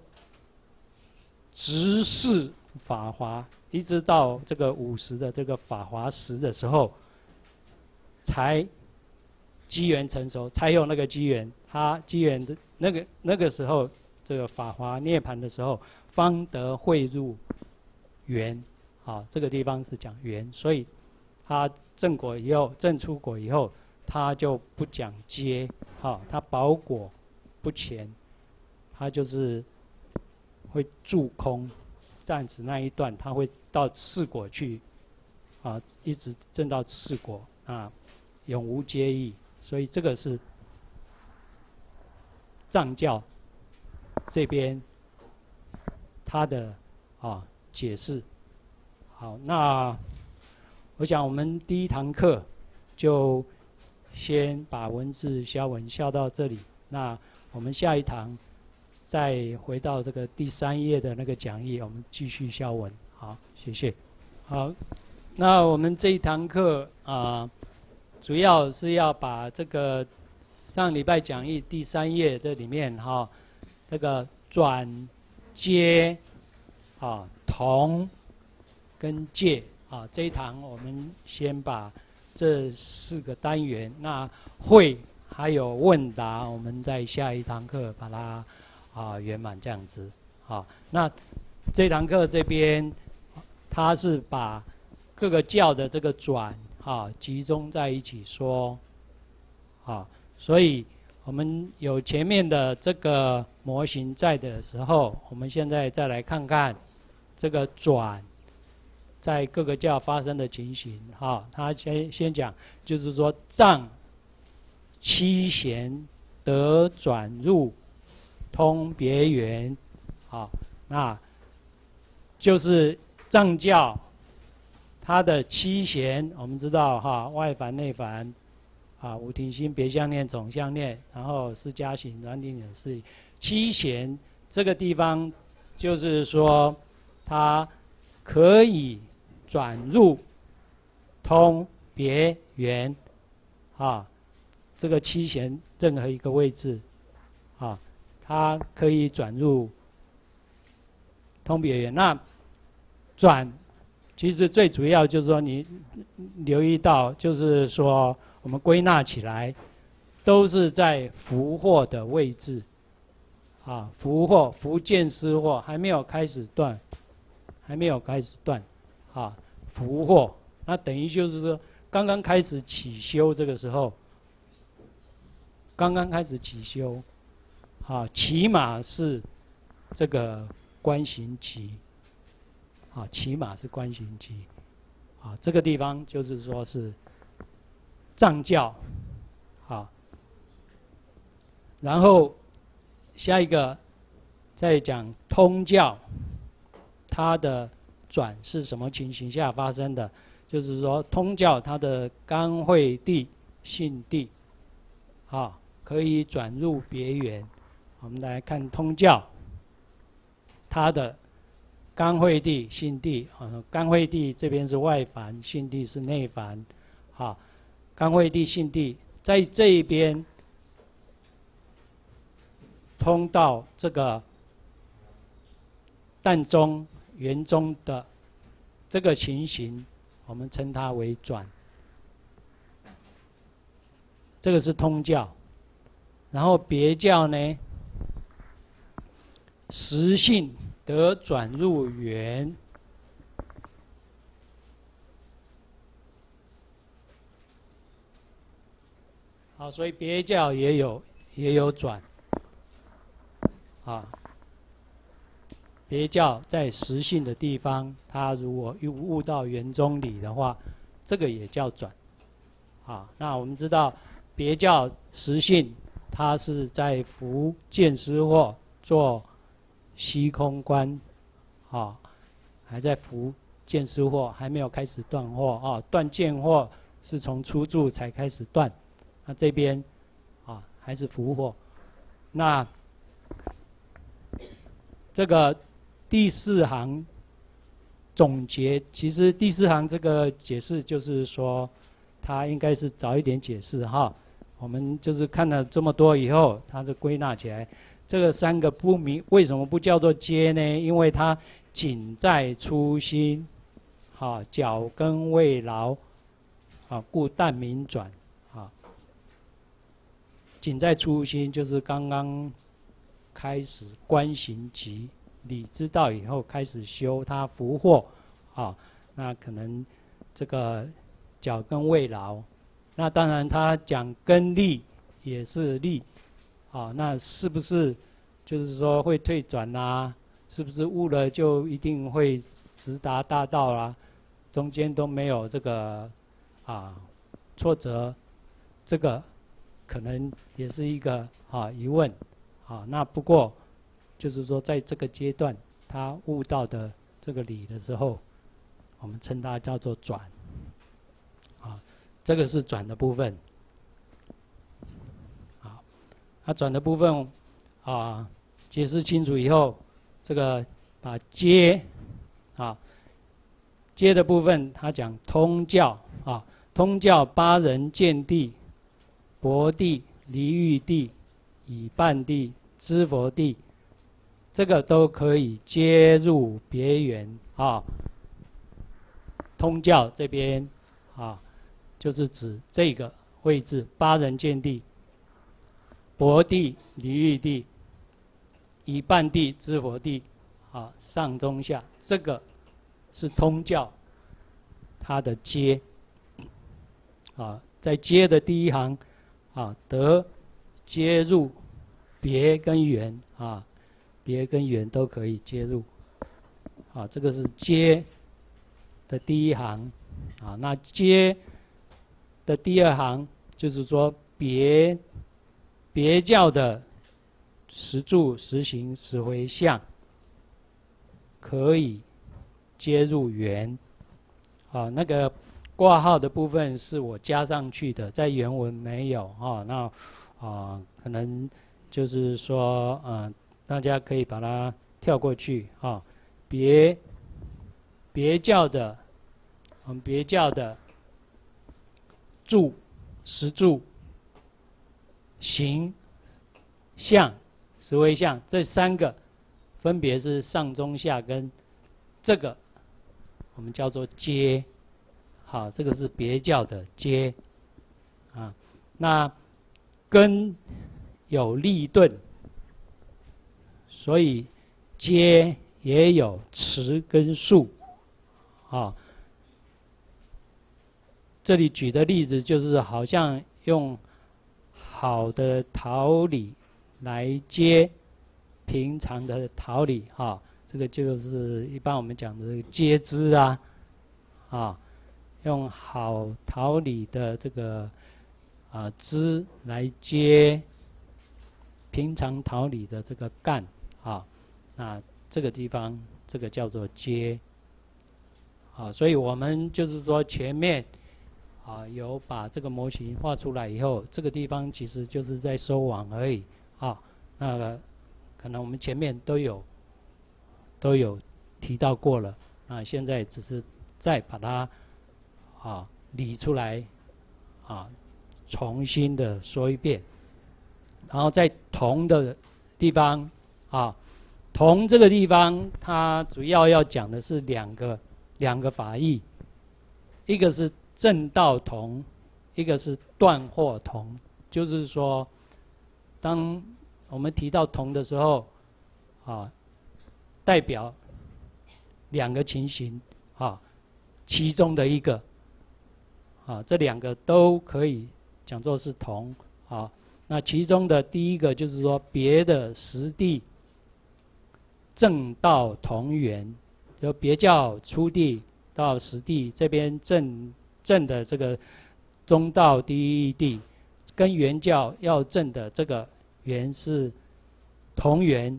直视法华，一直到这个五十的这个法华时的时候，才机缘成熟，才有那个机缘。他机缘的那个那个时候，这个法华涅盘的时候。方得汇入缘，啊，这个地方是讲缘，所以他正果以后，正出果以后，他就不讲接，哈，他保果不前，他就是会住空，暂时那一段他会到四果去，啊，一直正到四果啊，永无接意，所以这个是藏教这边。他的啊解释，好，那我想我们第一堂课就先把文字消文消到这里。那我们下一堂再回到这个第三页的那个讲义，我们继续消文。好，谢谢。好，那我们这一堂课啊，主要是要把这个上礼拜讲义第三页这里面哈，这个转。接啊同跟界啊，这一堂我们先把这四个单元，那会还有问答，我们在下一堂课把它啊圆满这样子啊。那这堂课这边，他是把各个教的这个转啊集中在一起说啊，所以我们有前面的这个模型在的时候，我们现在再来看看这个转。在各个教发生的情形，哈，他先先讲，就是说藏七贤得转入通别圆，好，那就是藏教他的七贤，我们知道哈，外凡内凡，啊，无停心别相念总相念，然后是加行软顶忍是七贤这个地方，就是说他可以。转入通别圆，啊，这个七弦任何一个位置，啊，它可以转入通别圆。那转其实最主要就是说，你留意到，就是说我们归纳起来，都是在福祸的位置，啊，福祸福见失祸还没有开始断，还没有开始断。啊，福祸，那等于就是说，刚刚开始起修这个时候，刚刚开始起修，啊，起码是这个观行期，啊，起码是观行期，啊，这个地方就是说是藏教，啊，然后下一个再讲通教，它的。转是什么情形下发生的？就是说，通教它的干会地、信地，啊，可以转入别圆。我们来看通教，它的干会地、信地啊，干会地这边是外凡，信地是内凡，啊，干会地、信地在这一边通到这个淡中。圆中的这个情形，我们称它为转。这个是通教，然后别教呢，实性得转入圆。好，所以别教也有也有转，啊。别教在实性的地方，他如果又悟到圆中理的话，这个也叫转。啊，那我们知道别教实性，他是在福见思惑做虚空观，啊，还在福见思惑，还没有开始断惑啊。断见惑是从初住才开始断，那这边啊还是福惑。那这个。第四行总结，其实第四行这个解释就是说，它应该是早一点解释哈。我们就是看了这么多以后，它是归纳起来，这个三个不明为什么不叫做接呢？因为它仅在初心，哈，脚跟未劳，啊，故但名转，啊，仅在初心就是刚刚开始观行集。你知道以后开始修他福祸，啊，那可能这个脚跟未劳，那当然他讲根利也是利，啊，那是不是就是说会退转呐？是不是悟了就一定会直达大道啦？中间都没有这个啊挫折，这个可能也是一个啊疑问，啊，那不过。就是说，在这个阶段，他悟到的这个理的时候，我们称它叫做转。啊，这个是转的部分。好，它转的部分啊，解释清楚以后，这个把接啊接的部分，他讲通教啊，通教八人见地、博地、离欲地、以半地、知佛地。这个都可以接入别圆啊。通教这边啊，就是指这个位置：八人见地、博地、离欲地、以半地、知佛地啊，上中下，这个是通教它的接啊，在接的第一行啊，得接入别跟圆啊。别跟圆都可以接入，啊，这个是接的第一行，啊，那接的第二行就是说别别教的实住、实行、实回向，可以接入圆，啊，那个挂号的部分是我加上去的，在原文没有。啊，那啊，可能就是说，嗯。大家可以把它跳过去啊，别别教的，我们别教的住、实住、行、相、实为相这三个，分别是上中下跟这个，我们叫做接，好，这个是别教的接啊，那根有立顿。所以，接也有持跟数，啊，这里举的例子就是好像用好的桃李来接平常的桃李，哈，这个就是一般我们讲的接枝啊，啊，用好桃李的这个啊枝来接平常桃李的这个干。啊，那这个地方，这个叫做接。啊，所以我们就是说前面啊有把这个模型画出来以后，这个地方其实就是在收网而已。啊，那个可能我们前面都有都有提到过了，那现在只是再把它啊理出来，啊重新的说一遍，然后在同的地方。啊，同这个地方，它主要要讲的是两个两个法义，一个是正道同，一个是断惑同。就是说，当我们提到同的时候，啊，代表两个情形，啊，其中的一个，啊，这两个都可以讲作是同，啊，那其中的第一个就是说别的实地。正道同源，就别教初地到实地这边正正的这个中道第一地，跟原教要正的这个源是同源，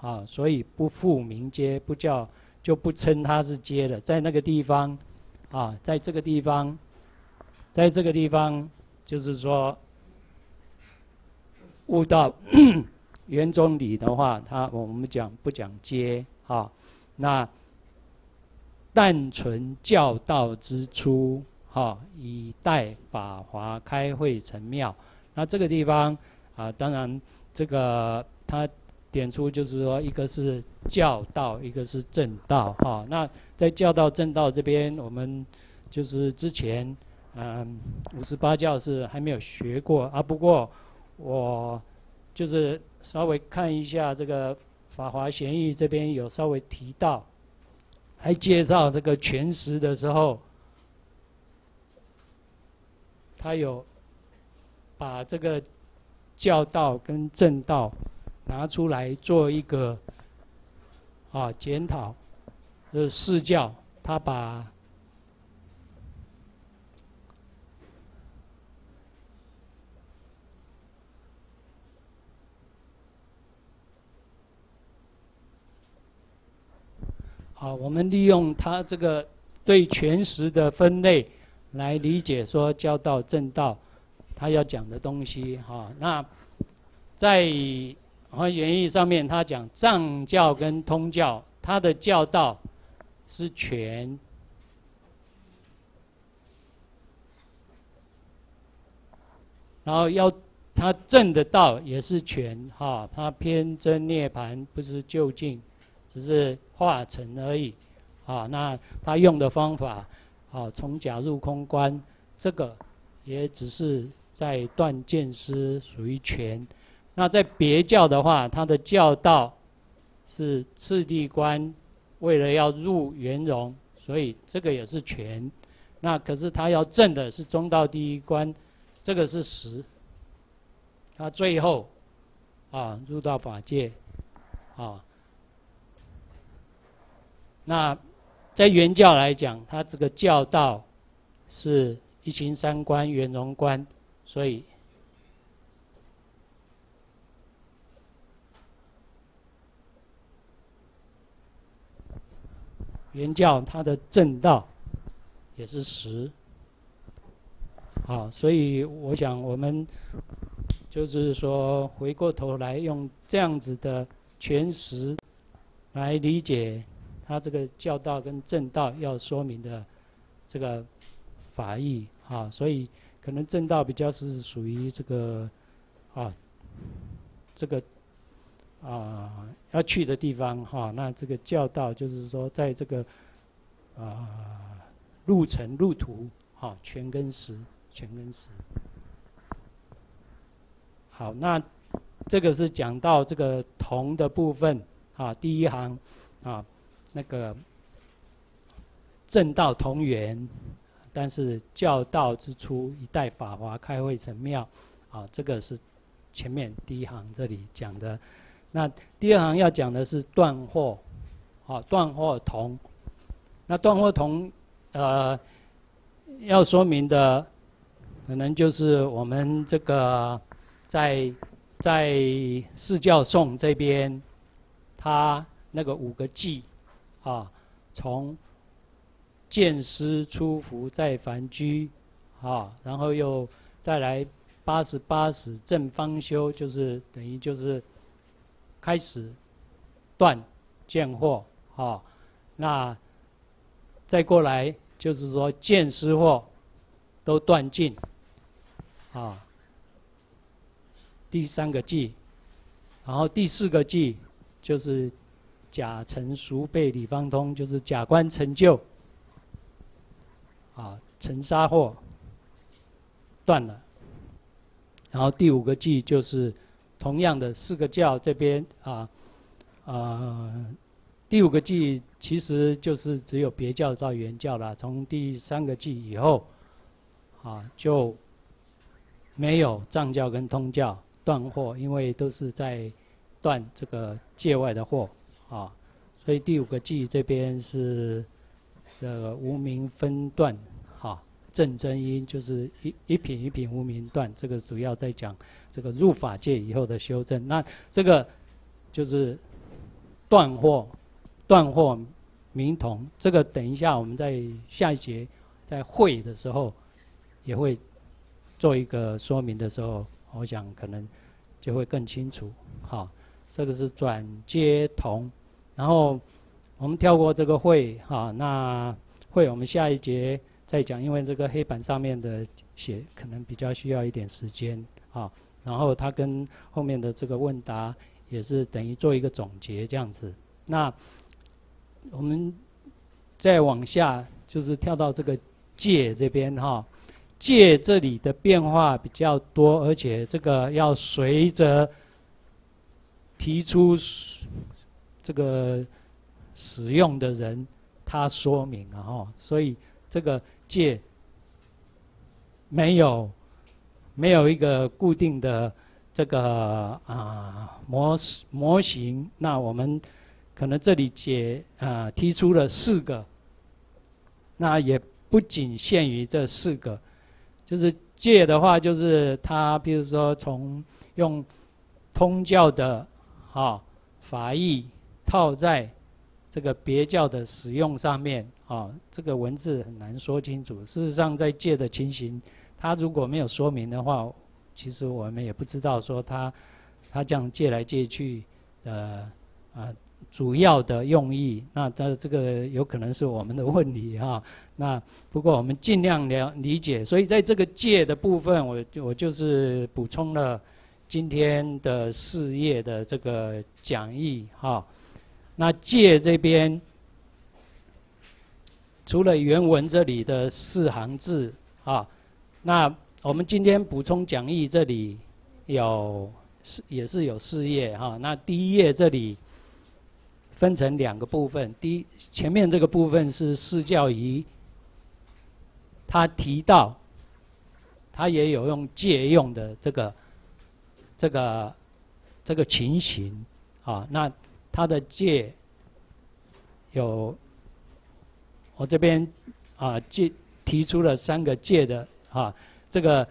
啊，所以不复名阶，不叫就不称它是阶了。在那个地方，啊，在这个地方，在这个地方，就是说悟道。圆中理的话，它我们讲不讲接啊？那但存教道之初，哈，以待法华开会成庙。那这个地方啊，当然这个他点出就是说，一个是教道，一个是正道，哈。那在教道正道这边，我们就是之前嗯五十八教是还没有学过啊。不过我就是。稍微看一下这个《法华贤义》这边有稍微提到，还介绍这个全实的时候，他有把这个教道跟正道拿出来做一个啊检讨，呃，释教，他把。好，我们利用它这个对全时的分类来理解说教道正道，他要讲的东西哈。那在《华严义》上面，他讲藏教跟通教，他的教道是全，然后要他正的道也是全哈，他偏真涅盘不是究竟，只是化成而已，啊，那他用的方法，啊，从假入空观，这个也只是在断见思，属于权。那在别教的话，他的教道是次第观，为了要入圆融，所以这个也是权。那可是他要证的是中道第一关，这个是实。他最后，啊，入到法界，啊，那在原教来讲，他这个教道是一行三观圆融观，所以原教它的正道也是实。好，所以我想我们。就是说，回过头来用这样子的全实来理解他这个教道跟正道要说明的这个法义啊，所以可能正道比较是属于这个啊这个啊要去的地方哈，那这个教道就是说在这个啊路程路途哈全跟实全跟实。好，那这个是讲到这个同的部分啊，第一行啊，那个正道同源，但是教道之初，一代法华开会成庙，啊，这个是前面第一行这里讲的。那第二行要讲的是断货，啊，断货同。那断货同，呃，要说明的，可能就是我们这个。在在释教颂这边，他那个五个偈，啊，从见师出伏在凡居，啊，然后又再来八十八使正方修，就是等于就是开始断见惑，啊，那再过来就是说见思惑都断尽，啊。第三个记，然后第四个记就是假成熟被李方通，就是假官成就，啊，成杀祸断了。然后第五个记就是同样的四个教这边啊啊，第五个记其实就是只有别教到原教了。从第三个记以后，啊就没有藏教跟通教。断货，因为都是在断这个界外的货啊，所以第五个记这边是这个无名分段，哈，正真因就是一一品一品无名段，这个主要在讲这个入法界以后的修正。那这个就是断货，断货名同，这个等一下我们在下一节在会的时候也会做一个说明的时候。我想可能就会更清楚，哈，这个是转接同，然后我们跳过这个会，哈，那会我们下一节再讲，因为这个黑板上面的写可能比较需要一点时间，啊，然后它跟后面的这个问答也是等于做一个总结这样子，那我们再往下就是跳到这个界这边，哈。界这里的变化比较多，而且这个要随着提出这个使用的人他说明啊，哈，所以这个界没有没有一个固定的这个啊模模型。那我们可能这里解啊提出了四个，那也不仅限于这四个。就是戒的话，就是他，比如说从用通教的啊法义套在这个别教的使用上面啊，这个文字很难说清楚。事实上，在借的情形，他如果没有说明的话，其实我们也不知道说他他这样借来借去的啊。主要的用意，那这这个有可能是我们的问题哈。那不过我们尽量了理解，所以在这个借的部分，我我就是补充了今天的事业的这个讲义哈。那借这边，除了原文这里的四行字啊，那我们今天补充讲义这里有四也是有四页哈。那第一页这里分成两个部分，第一前面这个部分是释教仪，他提到他也有用借用的这个这个这个情形啊，那。他的戒有，我这边啊戒提出了三个戒的啊，这个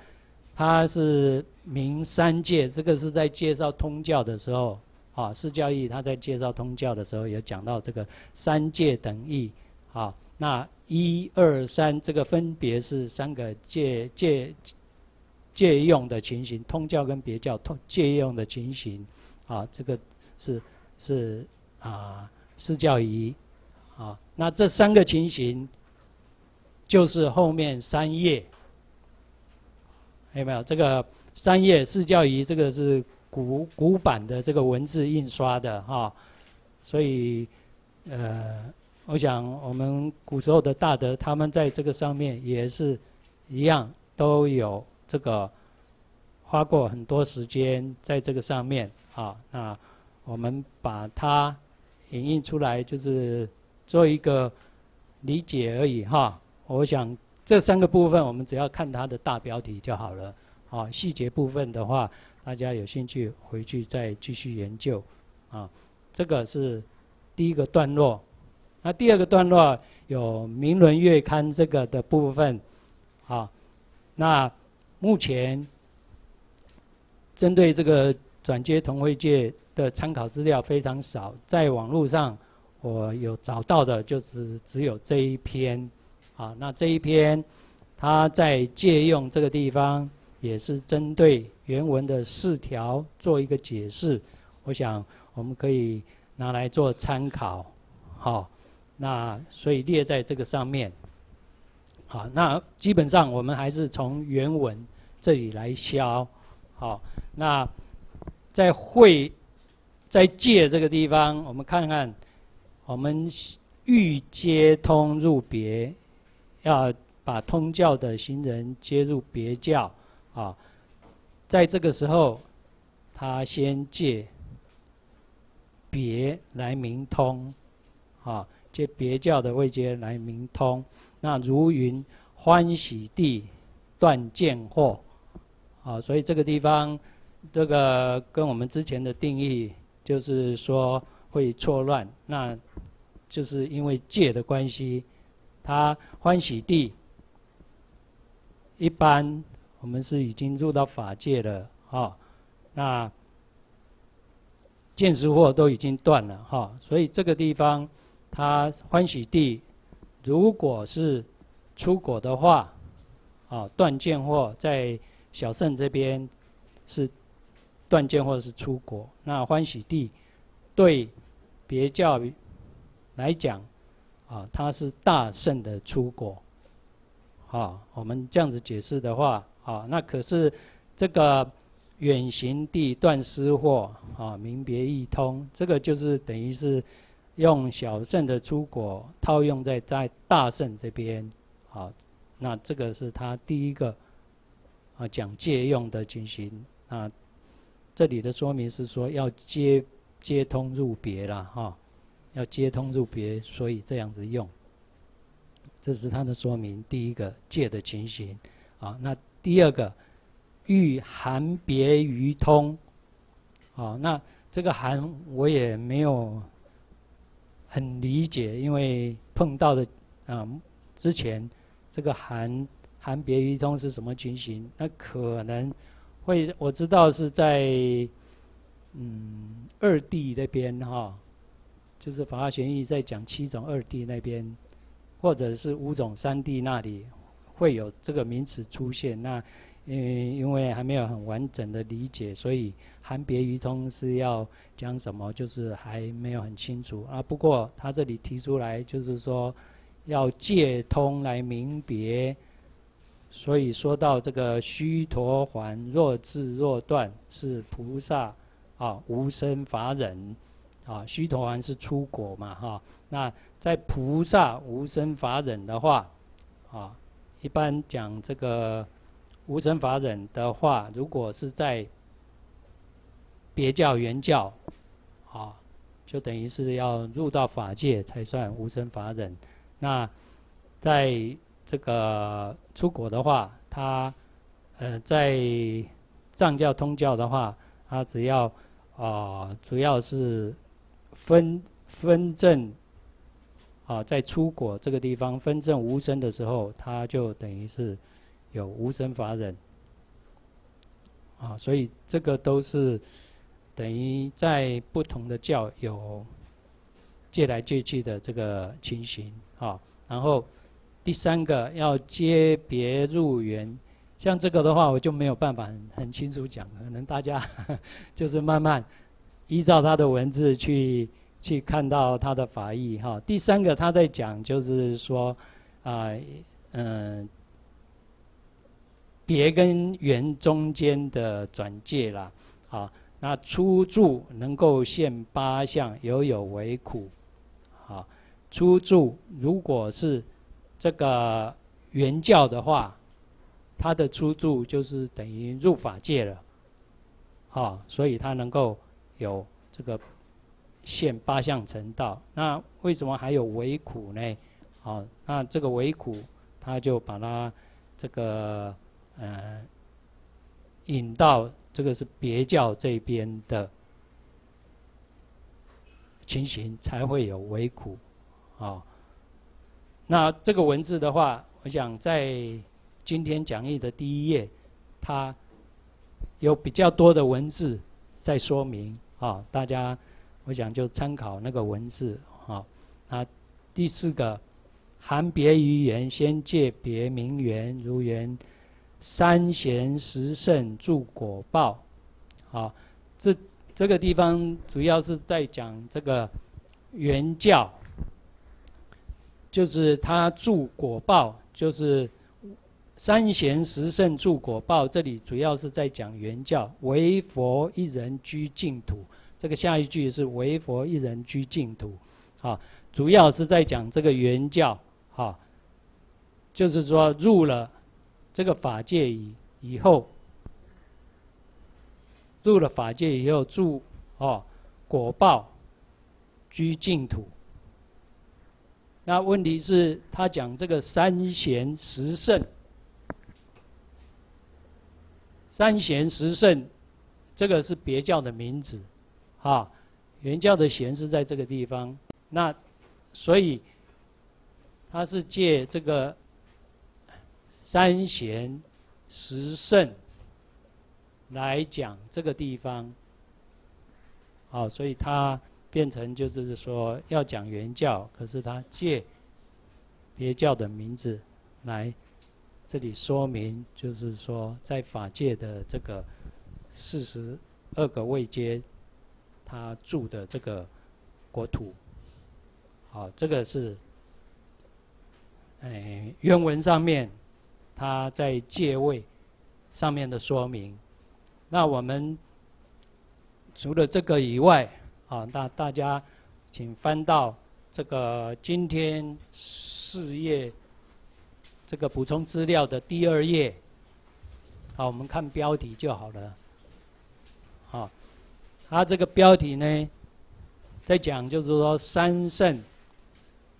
他是明三戒，这个是在介绍通教的时候啊，释教义他在介绍通教的时候有讲到这个三戒等义啊，那一二三这个分别是三个戒戒借用的情形，通教跟别教通借用的情形啊，这个是。是啊，施教仪啊，那这三个情形就是后面三页，有没有？这个三页释教仪，这个是古古版的这个文字印刷的哈，所以呃，我想我们古时候的大德，他们在这个上面也是一样，都有这个花过很多时间在这个上面啊，那。我们把它影印出来，就是做一个理解而已哈。我想这三个部分，我们只要看它的大标题就好了。啊，细节部分的话，大家有兴趣回去再继续研究。啊，这个是第一个段落。那第二个段落有《明伦月刊》这个的部分。啊，那目前针对这个转接同会界。的参考资料非常少，在网络上我有找到的，就是只有这一篇，啊，那这一篇，它在借用这个地方，也是针对原文的四条做一个解释，我想我们可以拿来做参考，好，那所以列在这个上面，好，那基本上我们还是从原文这里来消，好，那在会。在借这个地方，我们看看，我们欲接通入别，要把通教的行人接入别教啊。在这个时候，他先借别来明通啊，借别教的位阶来明通。那如云欢喜地断见惑啊，所以这个地方，这个跟我们之前的定义。就是说会错乱，那就是因为戒的关系。他欢喜地，一般我们是已经入到法界了哈。那见识惑都已经断了哈，所以这个地方他欢喜地，如果是出果的话，啊断见惑在小圣这边是。断剑或者是出国，那欢喜地对别教来讲，啊，它是大圣的出国，啊，我们这样子解释的话，啊，那可是这个远行地断失货，啊，明别异通，这个就是等于是用小圣的出国套用在在大圣这边，啊，那这个是他第一个啊讲借用的进行啊。这里的说明是说要接接通入别了哈，要接通入别，所以这样子用。这是它的说明，第一个借的情形啊。那第二个欲含别于通，啊，那这个含我也没有很理解，因为碰到的啊之前这个含含别于通是什么情形？那可能。会我知道是在嗯二地那边哈，就是《法华玄义》在讲七种二地那边，或者是五种三地那里会有这个名词出现。那因为因为还没有很完整的理解，所以含别于通是要讲什么，就是还没有很清楚啊。不过他这里提出来就是说要借通来明别。所以说到这个虚陀环若智若断是菩萨啊无生法忍啊虚陀环是出果嘛哈那在菩萨无生法忍的话啊一般讲这个无生法忍的话如果是在别教原教啊就等于是要入到法界才算无生法忍。那在这个出国的话，他呃在藏教通教的话，他只要啊主要是分分证啊在出国这个地方分证无生的时候，他就等于是有无生法忍啊，所以这个都是等于在不同的教有借来借去的这个情形啊，然后。第三个要接别入缘，像这个的话，我就没有办法很很清楚讲，可能大家 就是慢慢依照他的文字去去看到他的法义哈。第三个他在讲就是说啊嗯别跟缘中间的转介啦，啊那出住能够现八相，有有为苦，啊出住如果是。这个原教的话，它的出处就是等于入法界了，啊，所以它能够有这个现八相成道。那为什么还有为苦呢？啊，那这个为苦，他就把它这个呃引到这个是别教这边的情形，才会有为苦，啊。那这个文字的话，我想在今天讲义的第一页，它有比较多的文字在说明啊，大家我想就参考那个文字啊。那第四个，含别于言，先借别名缘，如缘三贤十圣助果报，啊，这这个地方主要是在讲这个原教。就是他助果报，就是三贤十圣助果报。这里主要是在讲原教，唯佛一人居净土。这个下一句是唯佛一人居净土，啊，主要是在讲这个原教，哈，就是说入了这个法界以以后，入了法界以后助哦果报居净土。那问题是，他讲这个三贤十圣，三贤十圣，这个是别教的名字，啊，原教的贤是在这个地方。那所以他是借这个三贤十圣来讲这个地方，好，所以他。变成就是说要讲原教，可是他借别教的名字来这里说明，就是说在法界的这个四十二个位阶，他住的这个国土，好，这个是哎原文上面他在借位上面的说明。那我们除了这个以外，啊，那大家请翻到这个今天四页这个补充资料的第二页。好，我们看标题就好了。好，它这个标题呢，在讲就是说三圣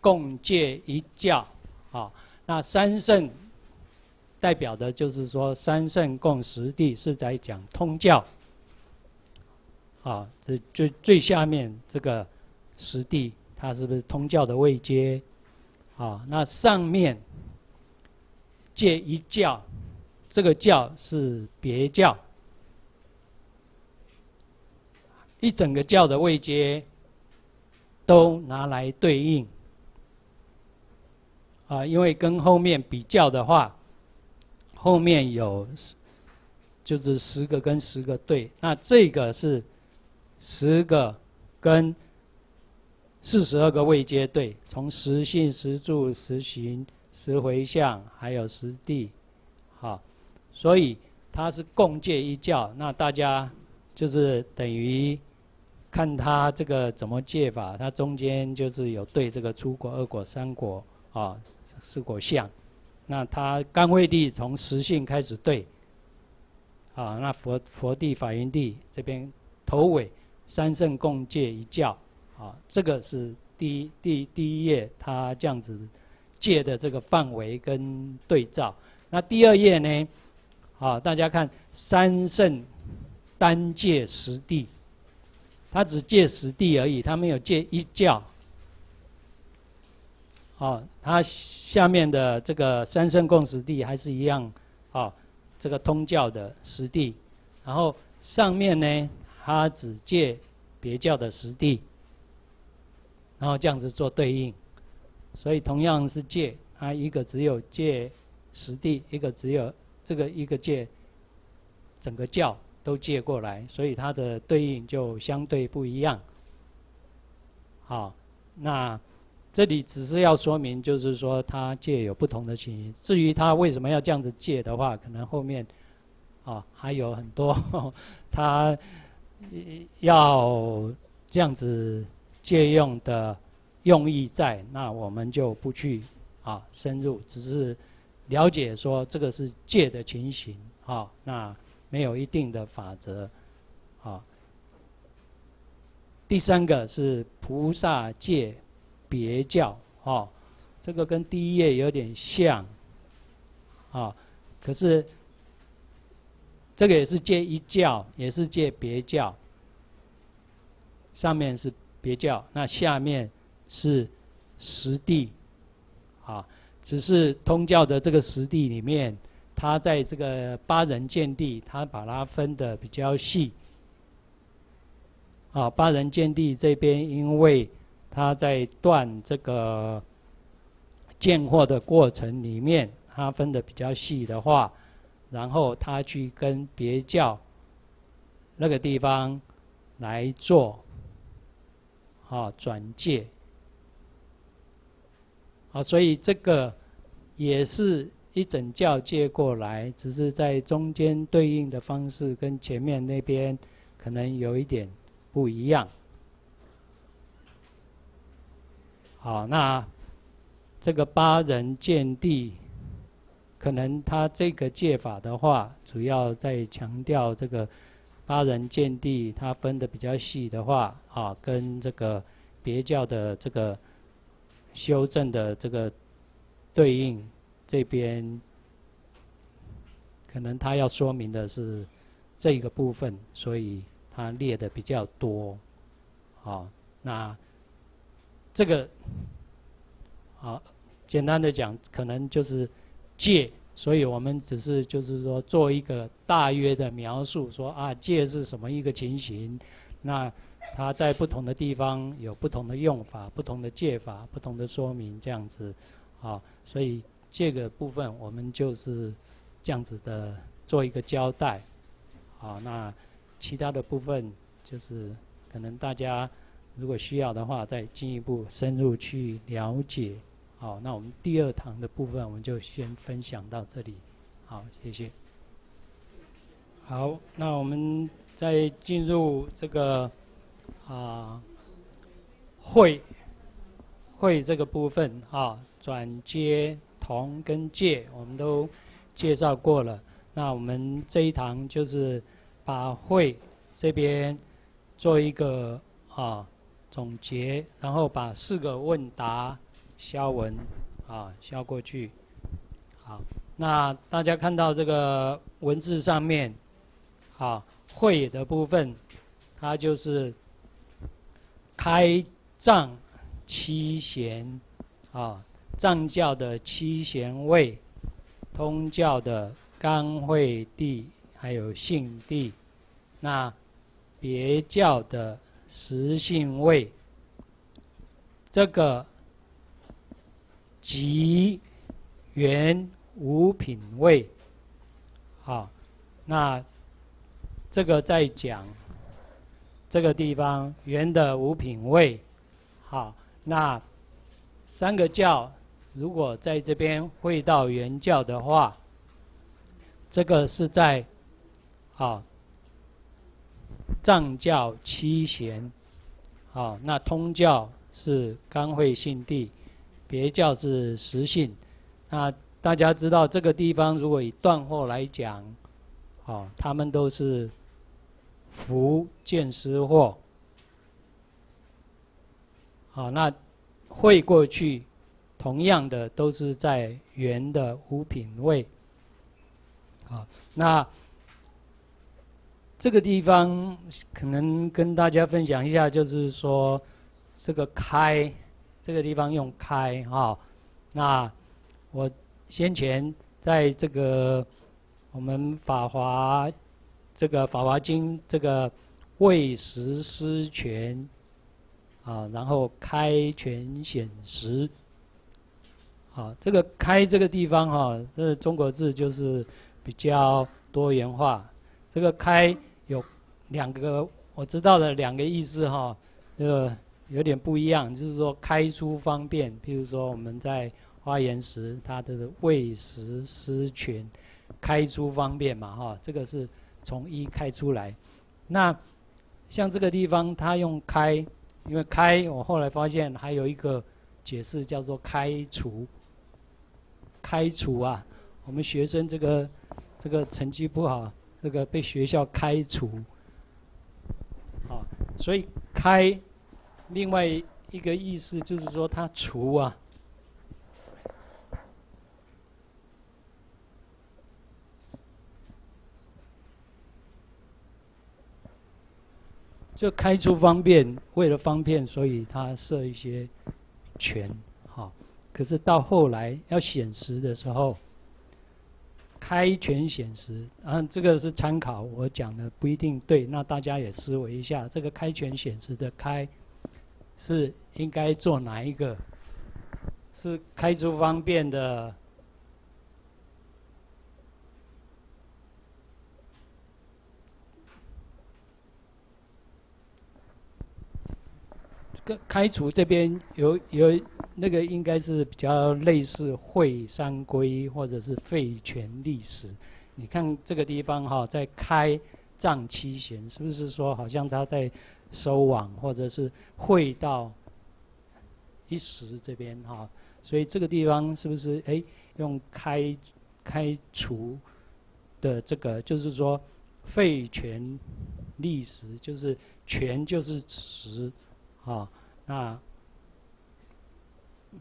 共戒一教。好，那三圣代表的就是说三圣共十地是在讲通教。啊，这最最下面这个实地，它是不是通教的位阶？啊，那上面借一教，这个教是别教，一整个教的位阶都拿来对应。啊，因为跟后面比较的话，后面有就是十个跟十个对，那这个是。十个跟四十二个位阶对，从十性、十住、十行、十回向，还有十地，好，所以它是共戒一教，那大家就是等于看他这个怎么戒法，它中间就是有对这个初果、二果、三果啊四果相，那他干慧地从实性开始对，啊，那佛佛地、法云地这边头尾三圣共戒一教，啊，这个是第一第第一页他这样子戒的这个范围跟对照。那第二页呢？啊，大家看三圣单戒十地，他只戒十地而已，他没有戒一教。好，他下面的这个三圣共十地还是一样，啊，这个通教的十地，然后上面呢，他只借别教的实地，然后这样子做对应，所以同样是借，他一个只有借。实地一个只有这个一个借，整个教都借过来，所以它的对应就相对不一样。好，那这里只是要说明，就是说他借有不同的情形。至于他为什么要这样子借的话，可能后面啊还有很多 他要这样子借用的用意在，那我们就不去啊深入，只是。了解说这个是戒的情形，啊，那没有一定的法则，啊。第三个是菩萨戒别教，啊，这个跟第一页有点像，啊，可是这个也是借一教，也是借别教，上面是别教，那下面是实地，啊。只是通教的这个实地里面，它在这个八人见地，它把它分的比较细。啊，八人见地这边，因为他在断这个见货的过程里面，它分的比较细的话，然后他去跟别教那个地方来做啊转介。啊，所以这个也是一整教接过来，只是在中间对应的方式跟前面那边可能有一点不一样。好，那这个八人见地，可能他这个戒法的话，主要在强调这个八人见地，他分的比较细的话，啊，跟这个别教的这个。修正的这个对应这边，可能他要说明的是这个部分，所以他列的比较多。好，那这个好简单的讲，可能就是戒，所以我们只是就是说做一个大约的描述，说啊戒是什么一个情形，那。它在不同的地方有不同的用法、不同的戒法、不同的说明，这样子，啊，所以这个部分我们就是这样子的做一个交代，好，那其他的部分就是可能大家如果需要的话，再进一步深入去了解，好，那我们第二堂的部分我们就先分享到这里，好，谢谢。好，那我们再进入这个。啊，会会这个部分啊，转接同跟借我们都介绍过了。那我们这一堂就是把会这边做一个啊总结，然后把四个问答消文啊消过去。好，那大家看到这个文字上面啊会的部分，它就是。开藏七贤，啊，藏教的七贤位，通教的甘惠帝，还有信地，那别教的实性位，这个极圆五品位，好，那这个在讲。这个地方圆的五品位，好，那三个教如果在这边会到圆教的话，这个是在好藏教七贤，好，那通教是甘会信地，别教是实信。那大家知道这个地方，如果以断货来讲，哦，他们都是福见失货。好，那会过去，同样的都是在圆的五品位。好，那这个地方可能跟大家分享一下，就是说这个开，这个地方用开哈。那我先前在这个我们法华这个法华经这个未实施权。啊，然后开权显实，好，这个开这个地方哈，这中国字就是比较多元化。这个开有两个我知道的两个意思哈，这个有点不一样，就是说开出方便，譬如说我们在花岩石，它的喂食狮群开出方便嘛哈，这个是从一开出来。那像这个地方，它用开。因为开，我后来发现还有一个解释叫做开除。开除啊，我们学生这个这个成绩不好，这个被学校开除。好，所以开，另外一个意思就是说他除啊。就开出方便，为了方便，所以他设一些权，哈。可是到后来要显实的时候，开权显实，啊，这个是参考，我讲的不一定对，那大家也思维一下，这个开权显实的开，是应该做哪一个？是开出方便的？开除这边有有那个应该是比较类似会三规或者是废权历史，你看这个地方哈，在开藏七贤，是不是说好像他在收网或者是汇到一时这边哈？所以这个地方是不是哎用开开除的这个就是说废权历史，就是权就是时。啊，那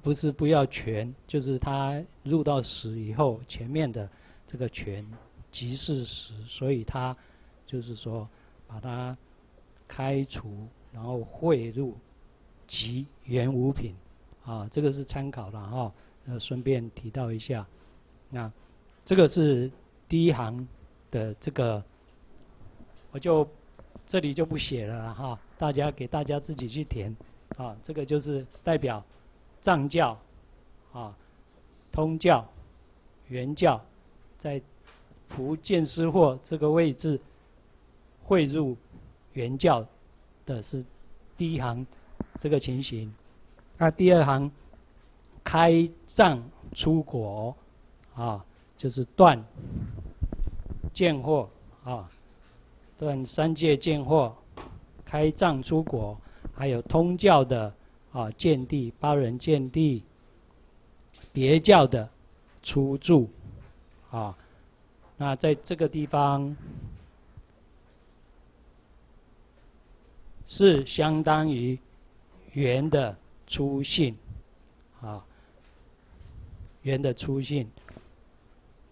不是不要权，就是他入到时以后，前面的这个权即是时，所以他就是说把它开除，然后汇入及原物品，啊，这个是参考的哈，呃，顺便提到一下，那这个是第一行的这个，我就。这里就不写了哈，大家给大家自己去填，啊，这个就是代表藏教，啊，通教、原教，在福建师货这个位置汇入原教的是第一行这个情形，那第二行开藏出国，啊，就是断见货啊。断三界见惑，开藏出国，还有通教的啊见地八人见地，别教的出住啊，那在这个地方是相当于圆的出信啊，圆的出信。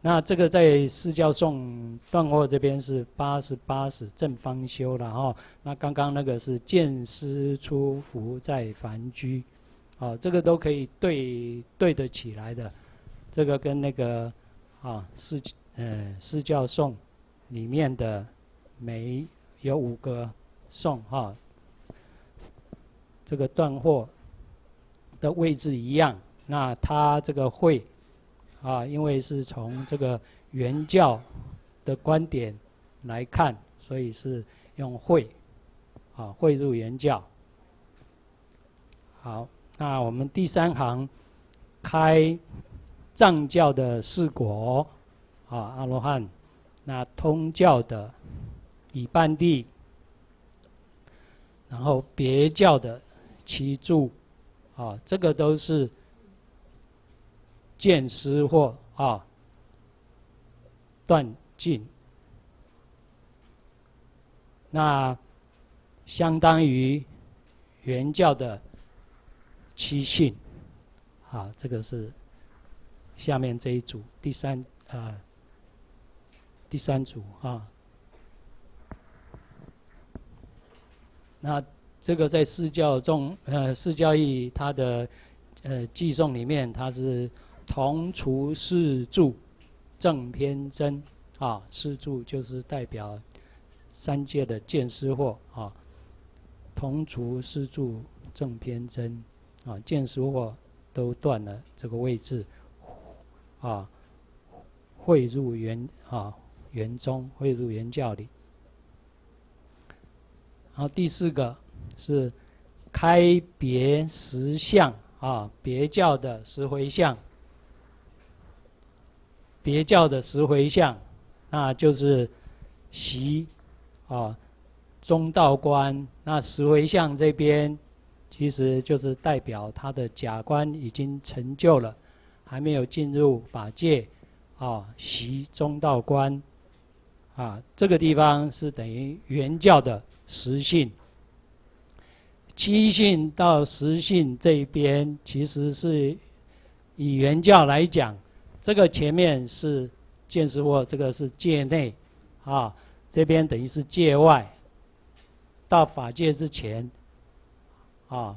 那这个在释教颂断惑这边是八十八十正方修了哈，那刚刚那个是见师出福在凡居，啊，这个都可以对对得起来的，这个跟那个啊释呃释教颂里面的每有五个颂哈，这个断货的位置一样，那它这个会。啊，因为是从这个原教的观点来看，所以是用会，啊，汇入原教。好，那我们第三行开藏教的四果，啊，阿罗汉，那通教的以半地，然后别教的七柱，啊，这个都是见思或啊断尽，那相当于原教的七性，啊，这个是下面这一组第三啊。第三组啊，那这个在释教中，呃，释教义它的呃寄送里面，它是同除四柱正偏真啊，四柱就是代表三界的见思惑啊，同除四柱正偏真啊，见思惑都断了这个位置啊，汇入圆啊。圆中汇入圆教里，然后第四个是开别实相啊，别教的十回向，别教的十回向，那就是习啊中道观。那十回向这边其实就是代表他的假观已经成就了，还没有进入法界啊，习中道观。啊，这个地方是等于原教的实性，七性到十性这一边，其实是以原教来讲，这个前面是见识或这个是界内，啊，这边等于是界外，到法界之前，啊，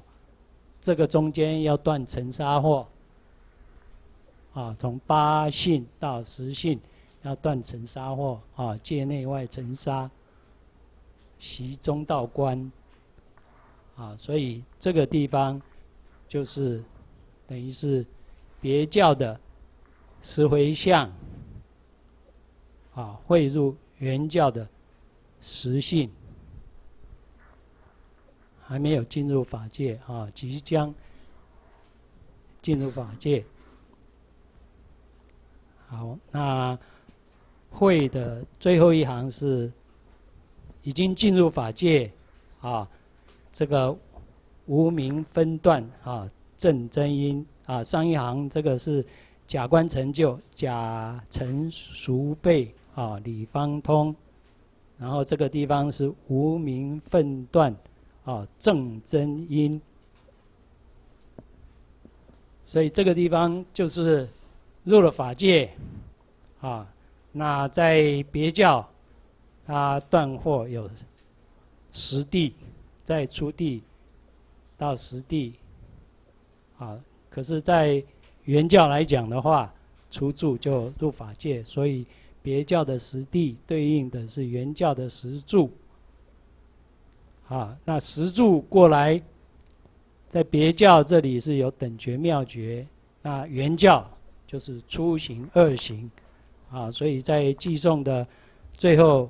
这个中间要断尘沙或，啊，从八性到十性。要断尘沙惑啊，界内外尘沙，习中道观啊，所以这个地方就是等于是别教的十回向啊，汇入原教的实性，还没有进入法界啊，即将进入法界。好，那。会的最后一行是已经进入法界啊，这个无名分段啊，正真因啊，上一行这个是假观成就，假成熟备啊，理方通，然后这个地方是无名分段啊，正真因，所以这个地方就是入了法界啊。那在别教，他断货有十地，在出地到十地，啊，可是，在原教来讲的话，出住就入法界，所以别教的十地对应的是原教的十住，啊，那十住过来，在别教这里是有等觉妙觉，那原教就是初行二行。啊，所以在寄送的最后，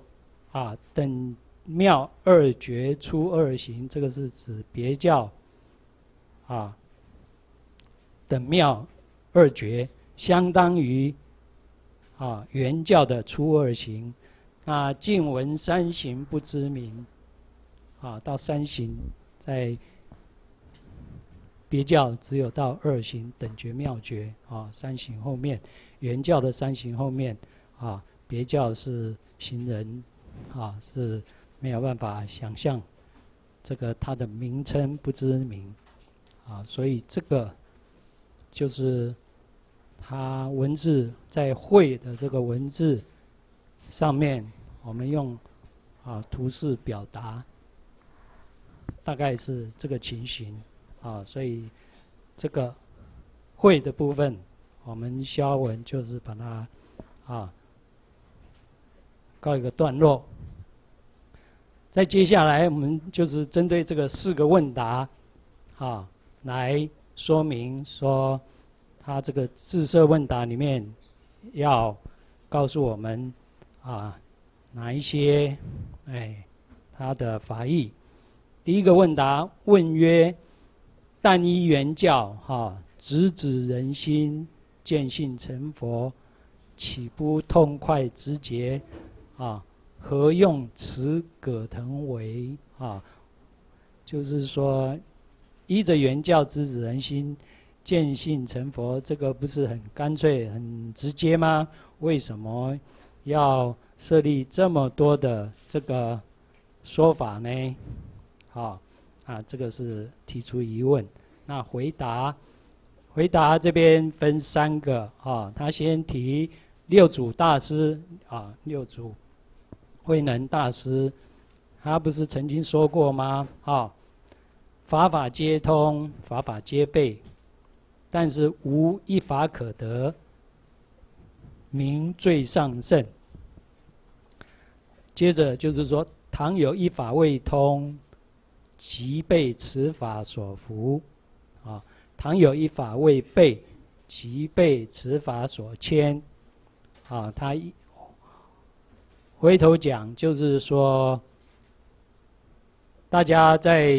啊，等妙二绝出二行，这个是指别教，啊，等妙二绝相当于啊原教的出二行，那静闻三行不知名，啊，到三行在别教只有到二行等觉妙觉啊，三行后面。原教的三行后面，啊，别教是行人，啊，是没有办法想象，这个它的名称不知名，啊，所以这个就是它文字在会的这个文字上面，我们用啊图示表达，大概是这个情形，啊，所以这个会的部分。我们消文就是把它啊告一个段落。在接下来，我们就是针对这个四个问答啊来说明说，他这个自设问答里面要告诉我们啊哪一些哎他的法义。第一个问答问曰：但依原教哈直指人心。见性成佛，岂不痛快直接啊，何用此葛藤为啊？就是说，依着原教之子人心，见性成佛，这个不是很干脆、很直接吗？为什么要设立这么多的这个说法呢？好，啊，这个是提出疑问。那回答，回答这边分三个啊。他先提六祖大师啊，六祖慧能大师，他不是曾经说过吗？啊，法法皆通，法法皆备，但是无一法可得，名最上圣。接着就是说，倘有一法未通，即被此法所缚。啊，倘有一法未备，即被此法所牵。啊，他一回头讲，就是说，大家在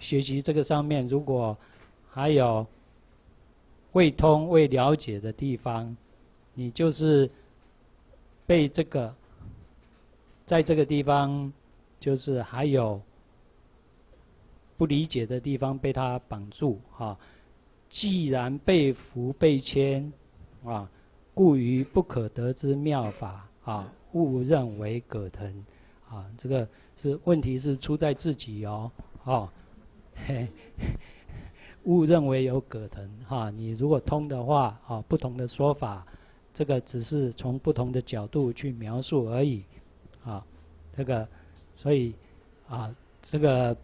学习这个上面，如果还有未通、未了解的地方，你就是被这个，在这个地方，就是还有。不理解的地方被他绑住啊！既然被缚被牵啊，故于不可得之妙法啊，误认为葛藤啊，这个是问题是出在自己哦，哦，误认为有葛藤哈。你如果通的话啊，不同的说法，这个只是从不同的角度去描述而已啊。这个所以啊，这个。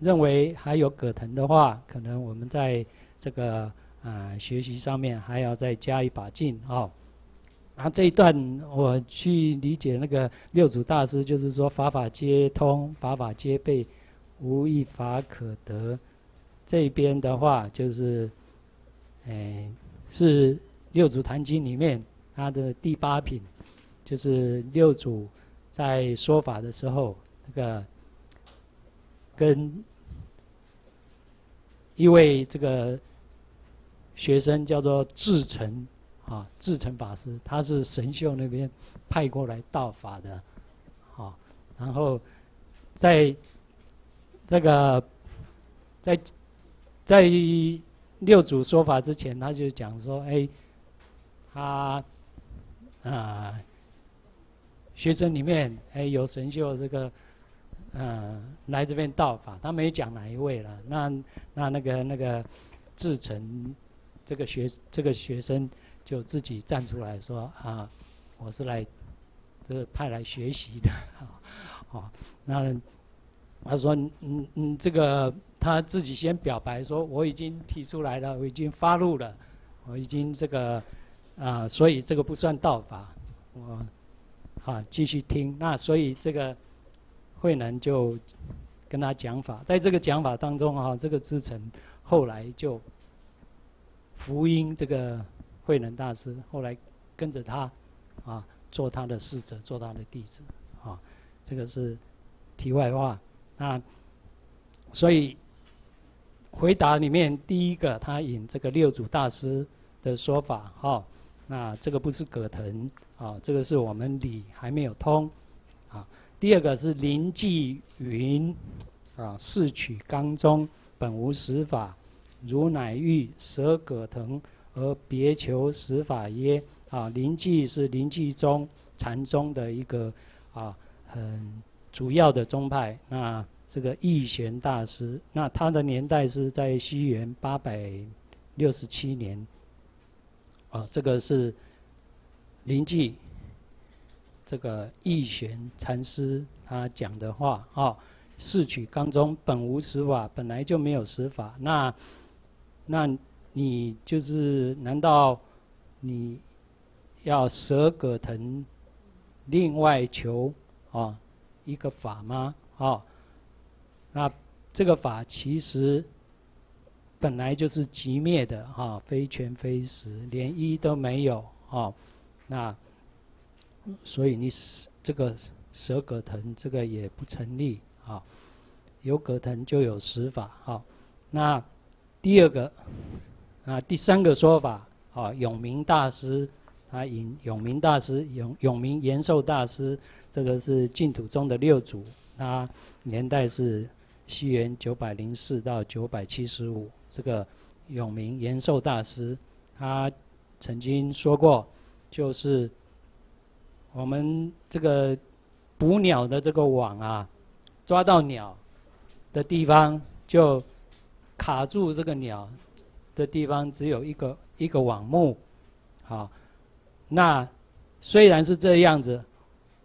认为还有葛藤的话，可能我们在这个啊学习上面还要再加一把劲啊。然后这一段我去理解那个六祖大师，就是说法法皆通，法法皆备，无一法可得。这边的话就是，哎，是六祖坛经里面他的第八品，就是六祖在说法的时候那个跟。一位这个学生叫做智成，啊，智成法师，他是神秀那边派过来道法的，好，然后在这个在在六祖说法之前，他就讲说，哎，他啊学生里面哎有神秀这个。嗯，来这边道法，他没讲哪一位了。那那那个那个智成这个学这个学生就自己站出来说啊，我是来这个派来学习的。好，那他说嗯嗯，这个他自己先表白说我已经提出来了，我已经发怒了，我已经这个啊，所以这个不算道法。我好继续听。那所以这个。慧能就跟他讲法，在这个讲法当中啊，这个知成后来就福音这个慧能大师，后来跟着他啊做他的侍者，做他的弟子啊。这个是题外话。那所以回答里面第一个，他引这个六祖大师的说法哈。那这个不是葛藤啊，这个是我们理还没有通啊。第二个是林济云，啊，四取刚中本无实法，如乃欲舍葛藤而别求实法耶？啊，临济是临济宗禅宗的一个啊很主要的宗派。那这个义玄大师，那他的年代是在西元八百六十七年，啊，这个是临济。这个义玄禅师他讲的话啊，四取刚中本无实法，本来就没有实法。那，那你就是难道你要舍葛藤，另外求啊一个法吗？啊，那这个法其实本来就是极灭的啊，非全非实，连一都没有啊，那。所以你舍这个舍葛藤，这个也不成立啊。有葛藤就有实法啊。那第二个，啊第三个说法啊，永明大师他引永明大师、永永明延寿大师，这个是净土宗的六祖，他年代是西元九百零四到九百七十五。这个永明延寿大师，他曾经说过，就是我们这个捕鸟的这个网啊，抓到鸟的地方就卡住这个鸟的地方，只有一个一个网目，好。那虽然是这样子，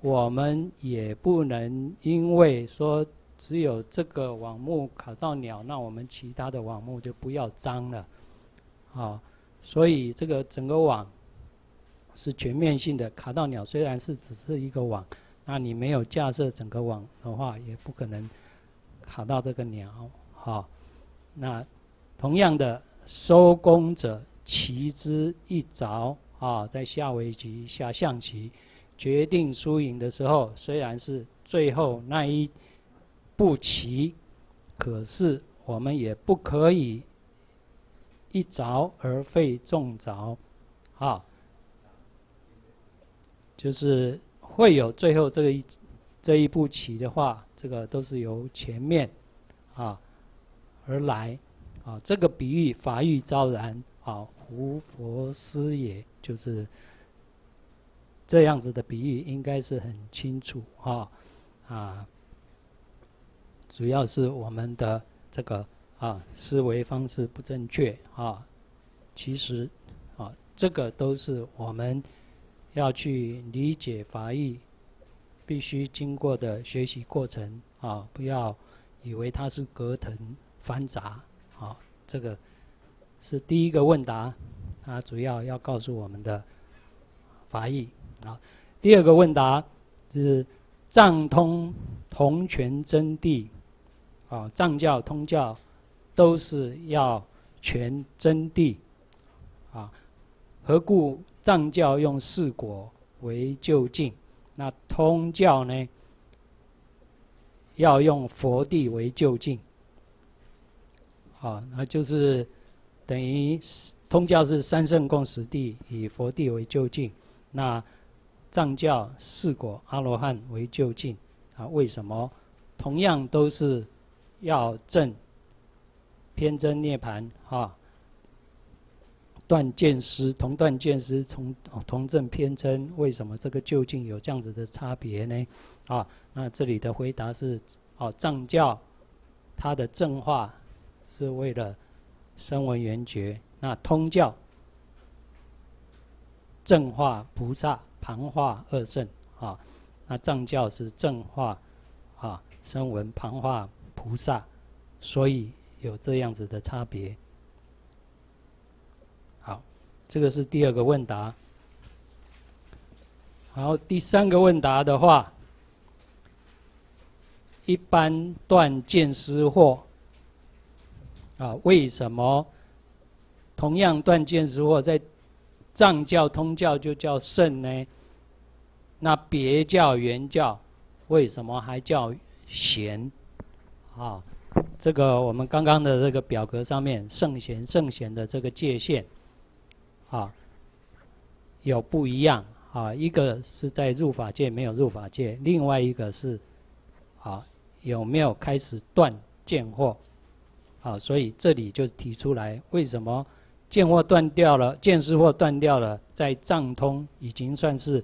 我们也不能因为说只有这个网目卡到鸟，那我们其他的网目就不要脏了，好，所以这个整个网是全面性的。卡到鸟虽然是只是一个网，那你没有架设整个网的话，也不可能卡到这个鸟，好。那同样的，收工者棋之一着。啊，在下围棋、下象棋，决定输赢的时候，虽然是最后那一步棋，可是我们也不可以一着而废众着，啊，就是会有最后这个一这一步棋的话，这个都是由前面啊而来，啊，这个比喻法语昭然，啊，胡佛师也。就是这样子的比喻，应该是很清楚哈啊。主要是我们的这个啊思维方式不正确啊。其实啊，这个都是我们要去理解法语必须经过的学习过程啊。不要以为它是隔腾繁杂啊。这个是第一个问答。它主要要告诉我们的法义啊。第二个问答是藏通同权真谛啊，藏教通教都是要全真谛啊。何故藏教用四果为究竟？那通教呢？要用佛地为究竟啊？那就是等于。通教是三圣共识地，以佛地为就近；那藏教四果阿罗汉为就近。啊，为什么？同样都是要证偏真涅盘，哈，断见思，同断见思，同同证偏真。为什么这个究竟有这样子的差别呢？啊，那这里的回答是：哦，藏教它的正化是为了声闻缘觉。那通教正化菩萨，旁化二圣啊。那藏教是正化啊声闻，旁化菩萨，所以有这样子的差别。好，这个是第二个问答。好，第三个问答的话，一般断见思惑啊，为什么？同样断见如果，在藏教、通教就叫圣呢？那别教、原教为什么还叫贤？啊，这个我们刚刚的这个表格上面圣贤、圣贤的这个界限啊，有不一样啊。一个是在入法界没有入法界，另外一个是啊有没有开始断见或？啊，所以这里就提出来为什么？见或断掉了，见识或断掉了，在藏通已经算是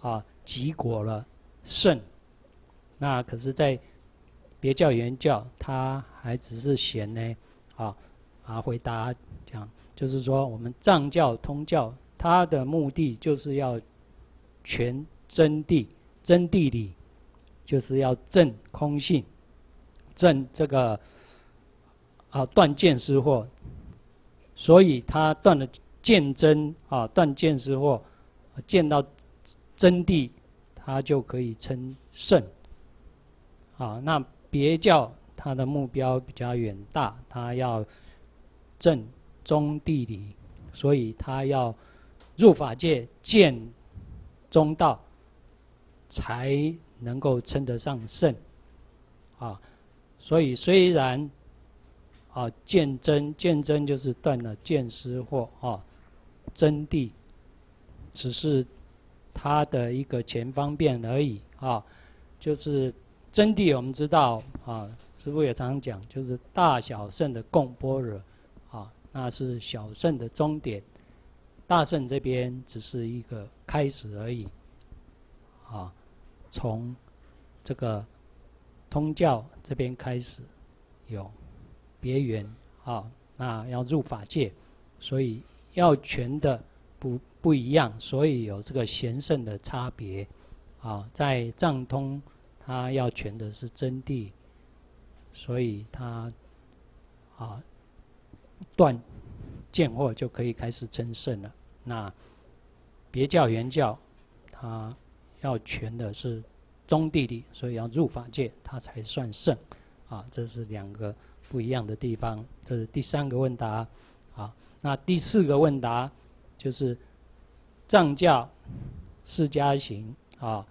啊极果了圣。那可是，在别教原教，他还只是贤呢。啊啊，回答讲，就是说，我们藏教通教，它的目的就是要全真谛，真谛理，就是要证空性，证这个啊断见识或。所以他断了见真啊，断见识或见到真谛，他就可以称圣。啊，那别教他的目标比较远大，他要正中地理，所以他要入法界见中道，才能够称得上圣。啊，所以虽然。啊，见真见真就是断了见思惑啊，真谛只是它的一个前方便而已啊。就是真谛，我们知道啊，师父也常常讲，就是大小圣的共般若啊，那是小圣的终点，大圣这边只是一个开始而已啊。从这个通教这边开始有别缘啊，那要入法界，所以要全的不不一样，所以有这个贤圣的差别啊。在藏通，它要全的是真谛，所以它啊断见惑就可以开始成圣了。那别教原教，它。要全的是中地理，所以要入法界，它才算圣，啊，这是两个不一样的地方。这是第三个问答，啊，那第四个问答就是藏教释迦行啊，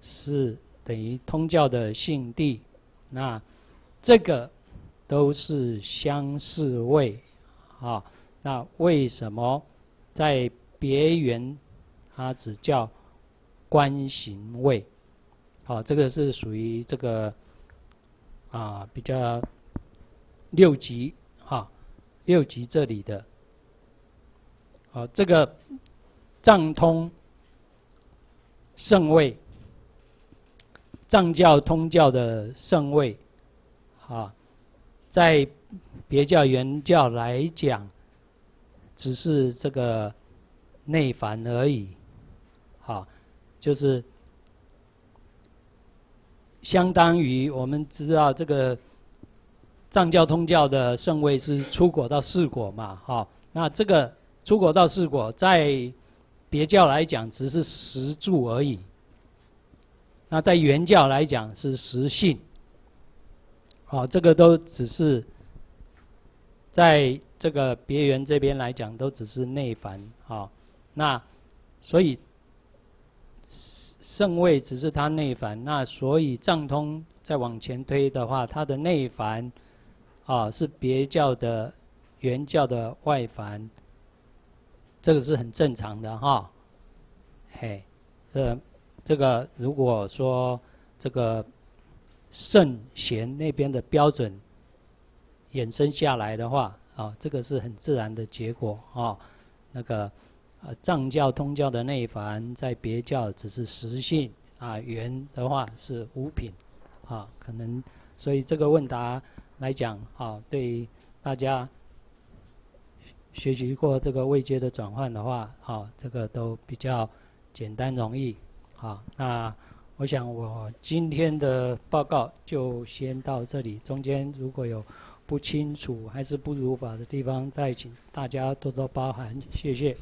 是等于通教的信地，那这个都是相似位，啊，那为什么在别园它只叫？观行位，好，这个是属于这个啊比较六级哈，六级这里的，好，这个藏通圣位，藏教通教的圣位，啊，在别教原教来讲，只是这个内凡而已，好。就是相当于我们知道这个藏教通教的圣位是出果到四果嘛，哈，那这个出果到四果在别教来讲只是实住而已，那在原教来讲是实性，好，这个都只是在这个别圆这边来讲都只是内凡，好，那所以。圣位只是它内凡，那所以藏通再往前推的话，它的内凡啊是别教的原教的外凡，这个是很正常的哈。嘿，这这个如果说这个圣贤那边的标准衍生下来的话啊，这个是很自然的结果啊，那个。啊，藏教、通教的内凡，在别教只是实性啊，圆的话是五品，啊，可能所以这个问答来讲，啊，对大家学习过这个位阶的转换的话，啊，这个都比较简单容易，好，那我想我今天的报告就先到这里，中间如果有不清楚还是不如法的地方，再请大家多多包涵，谢谢。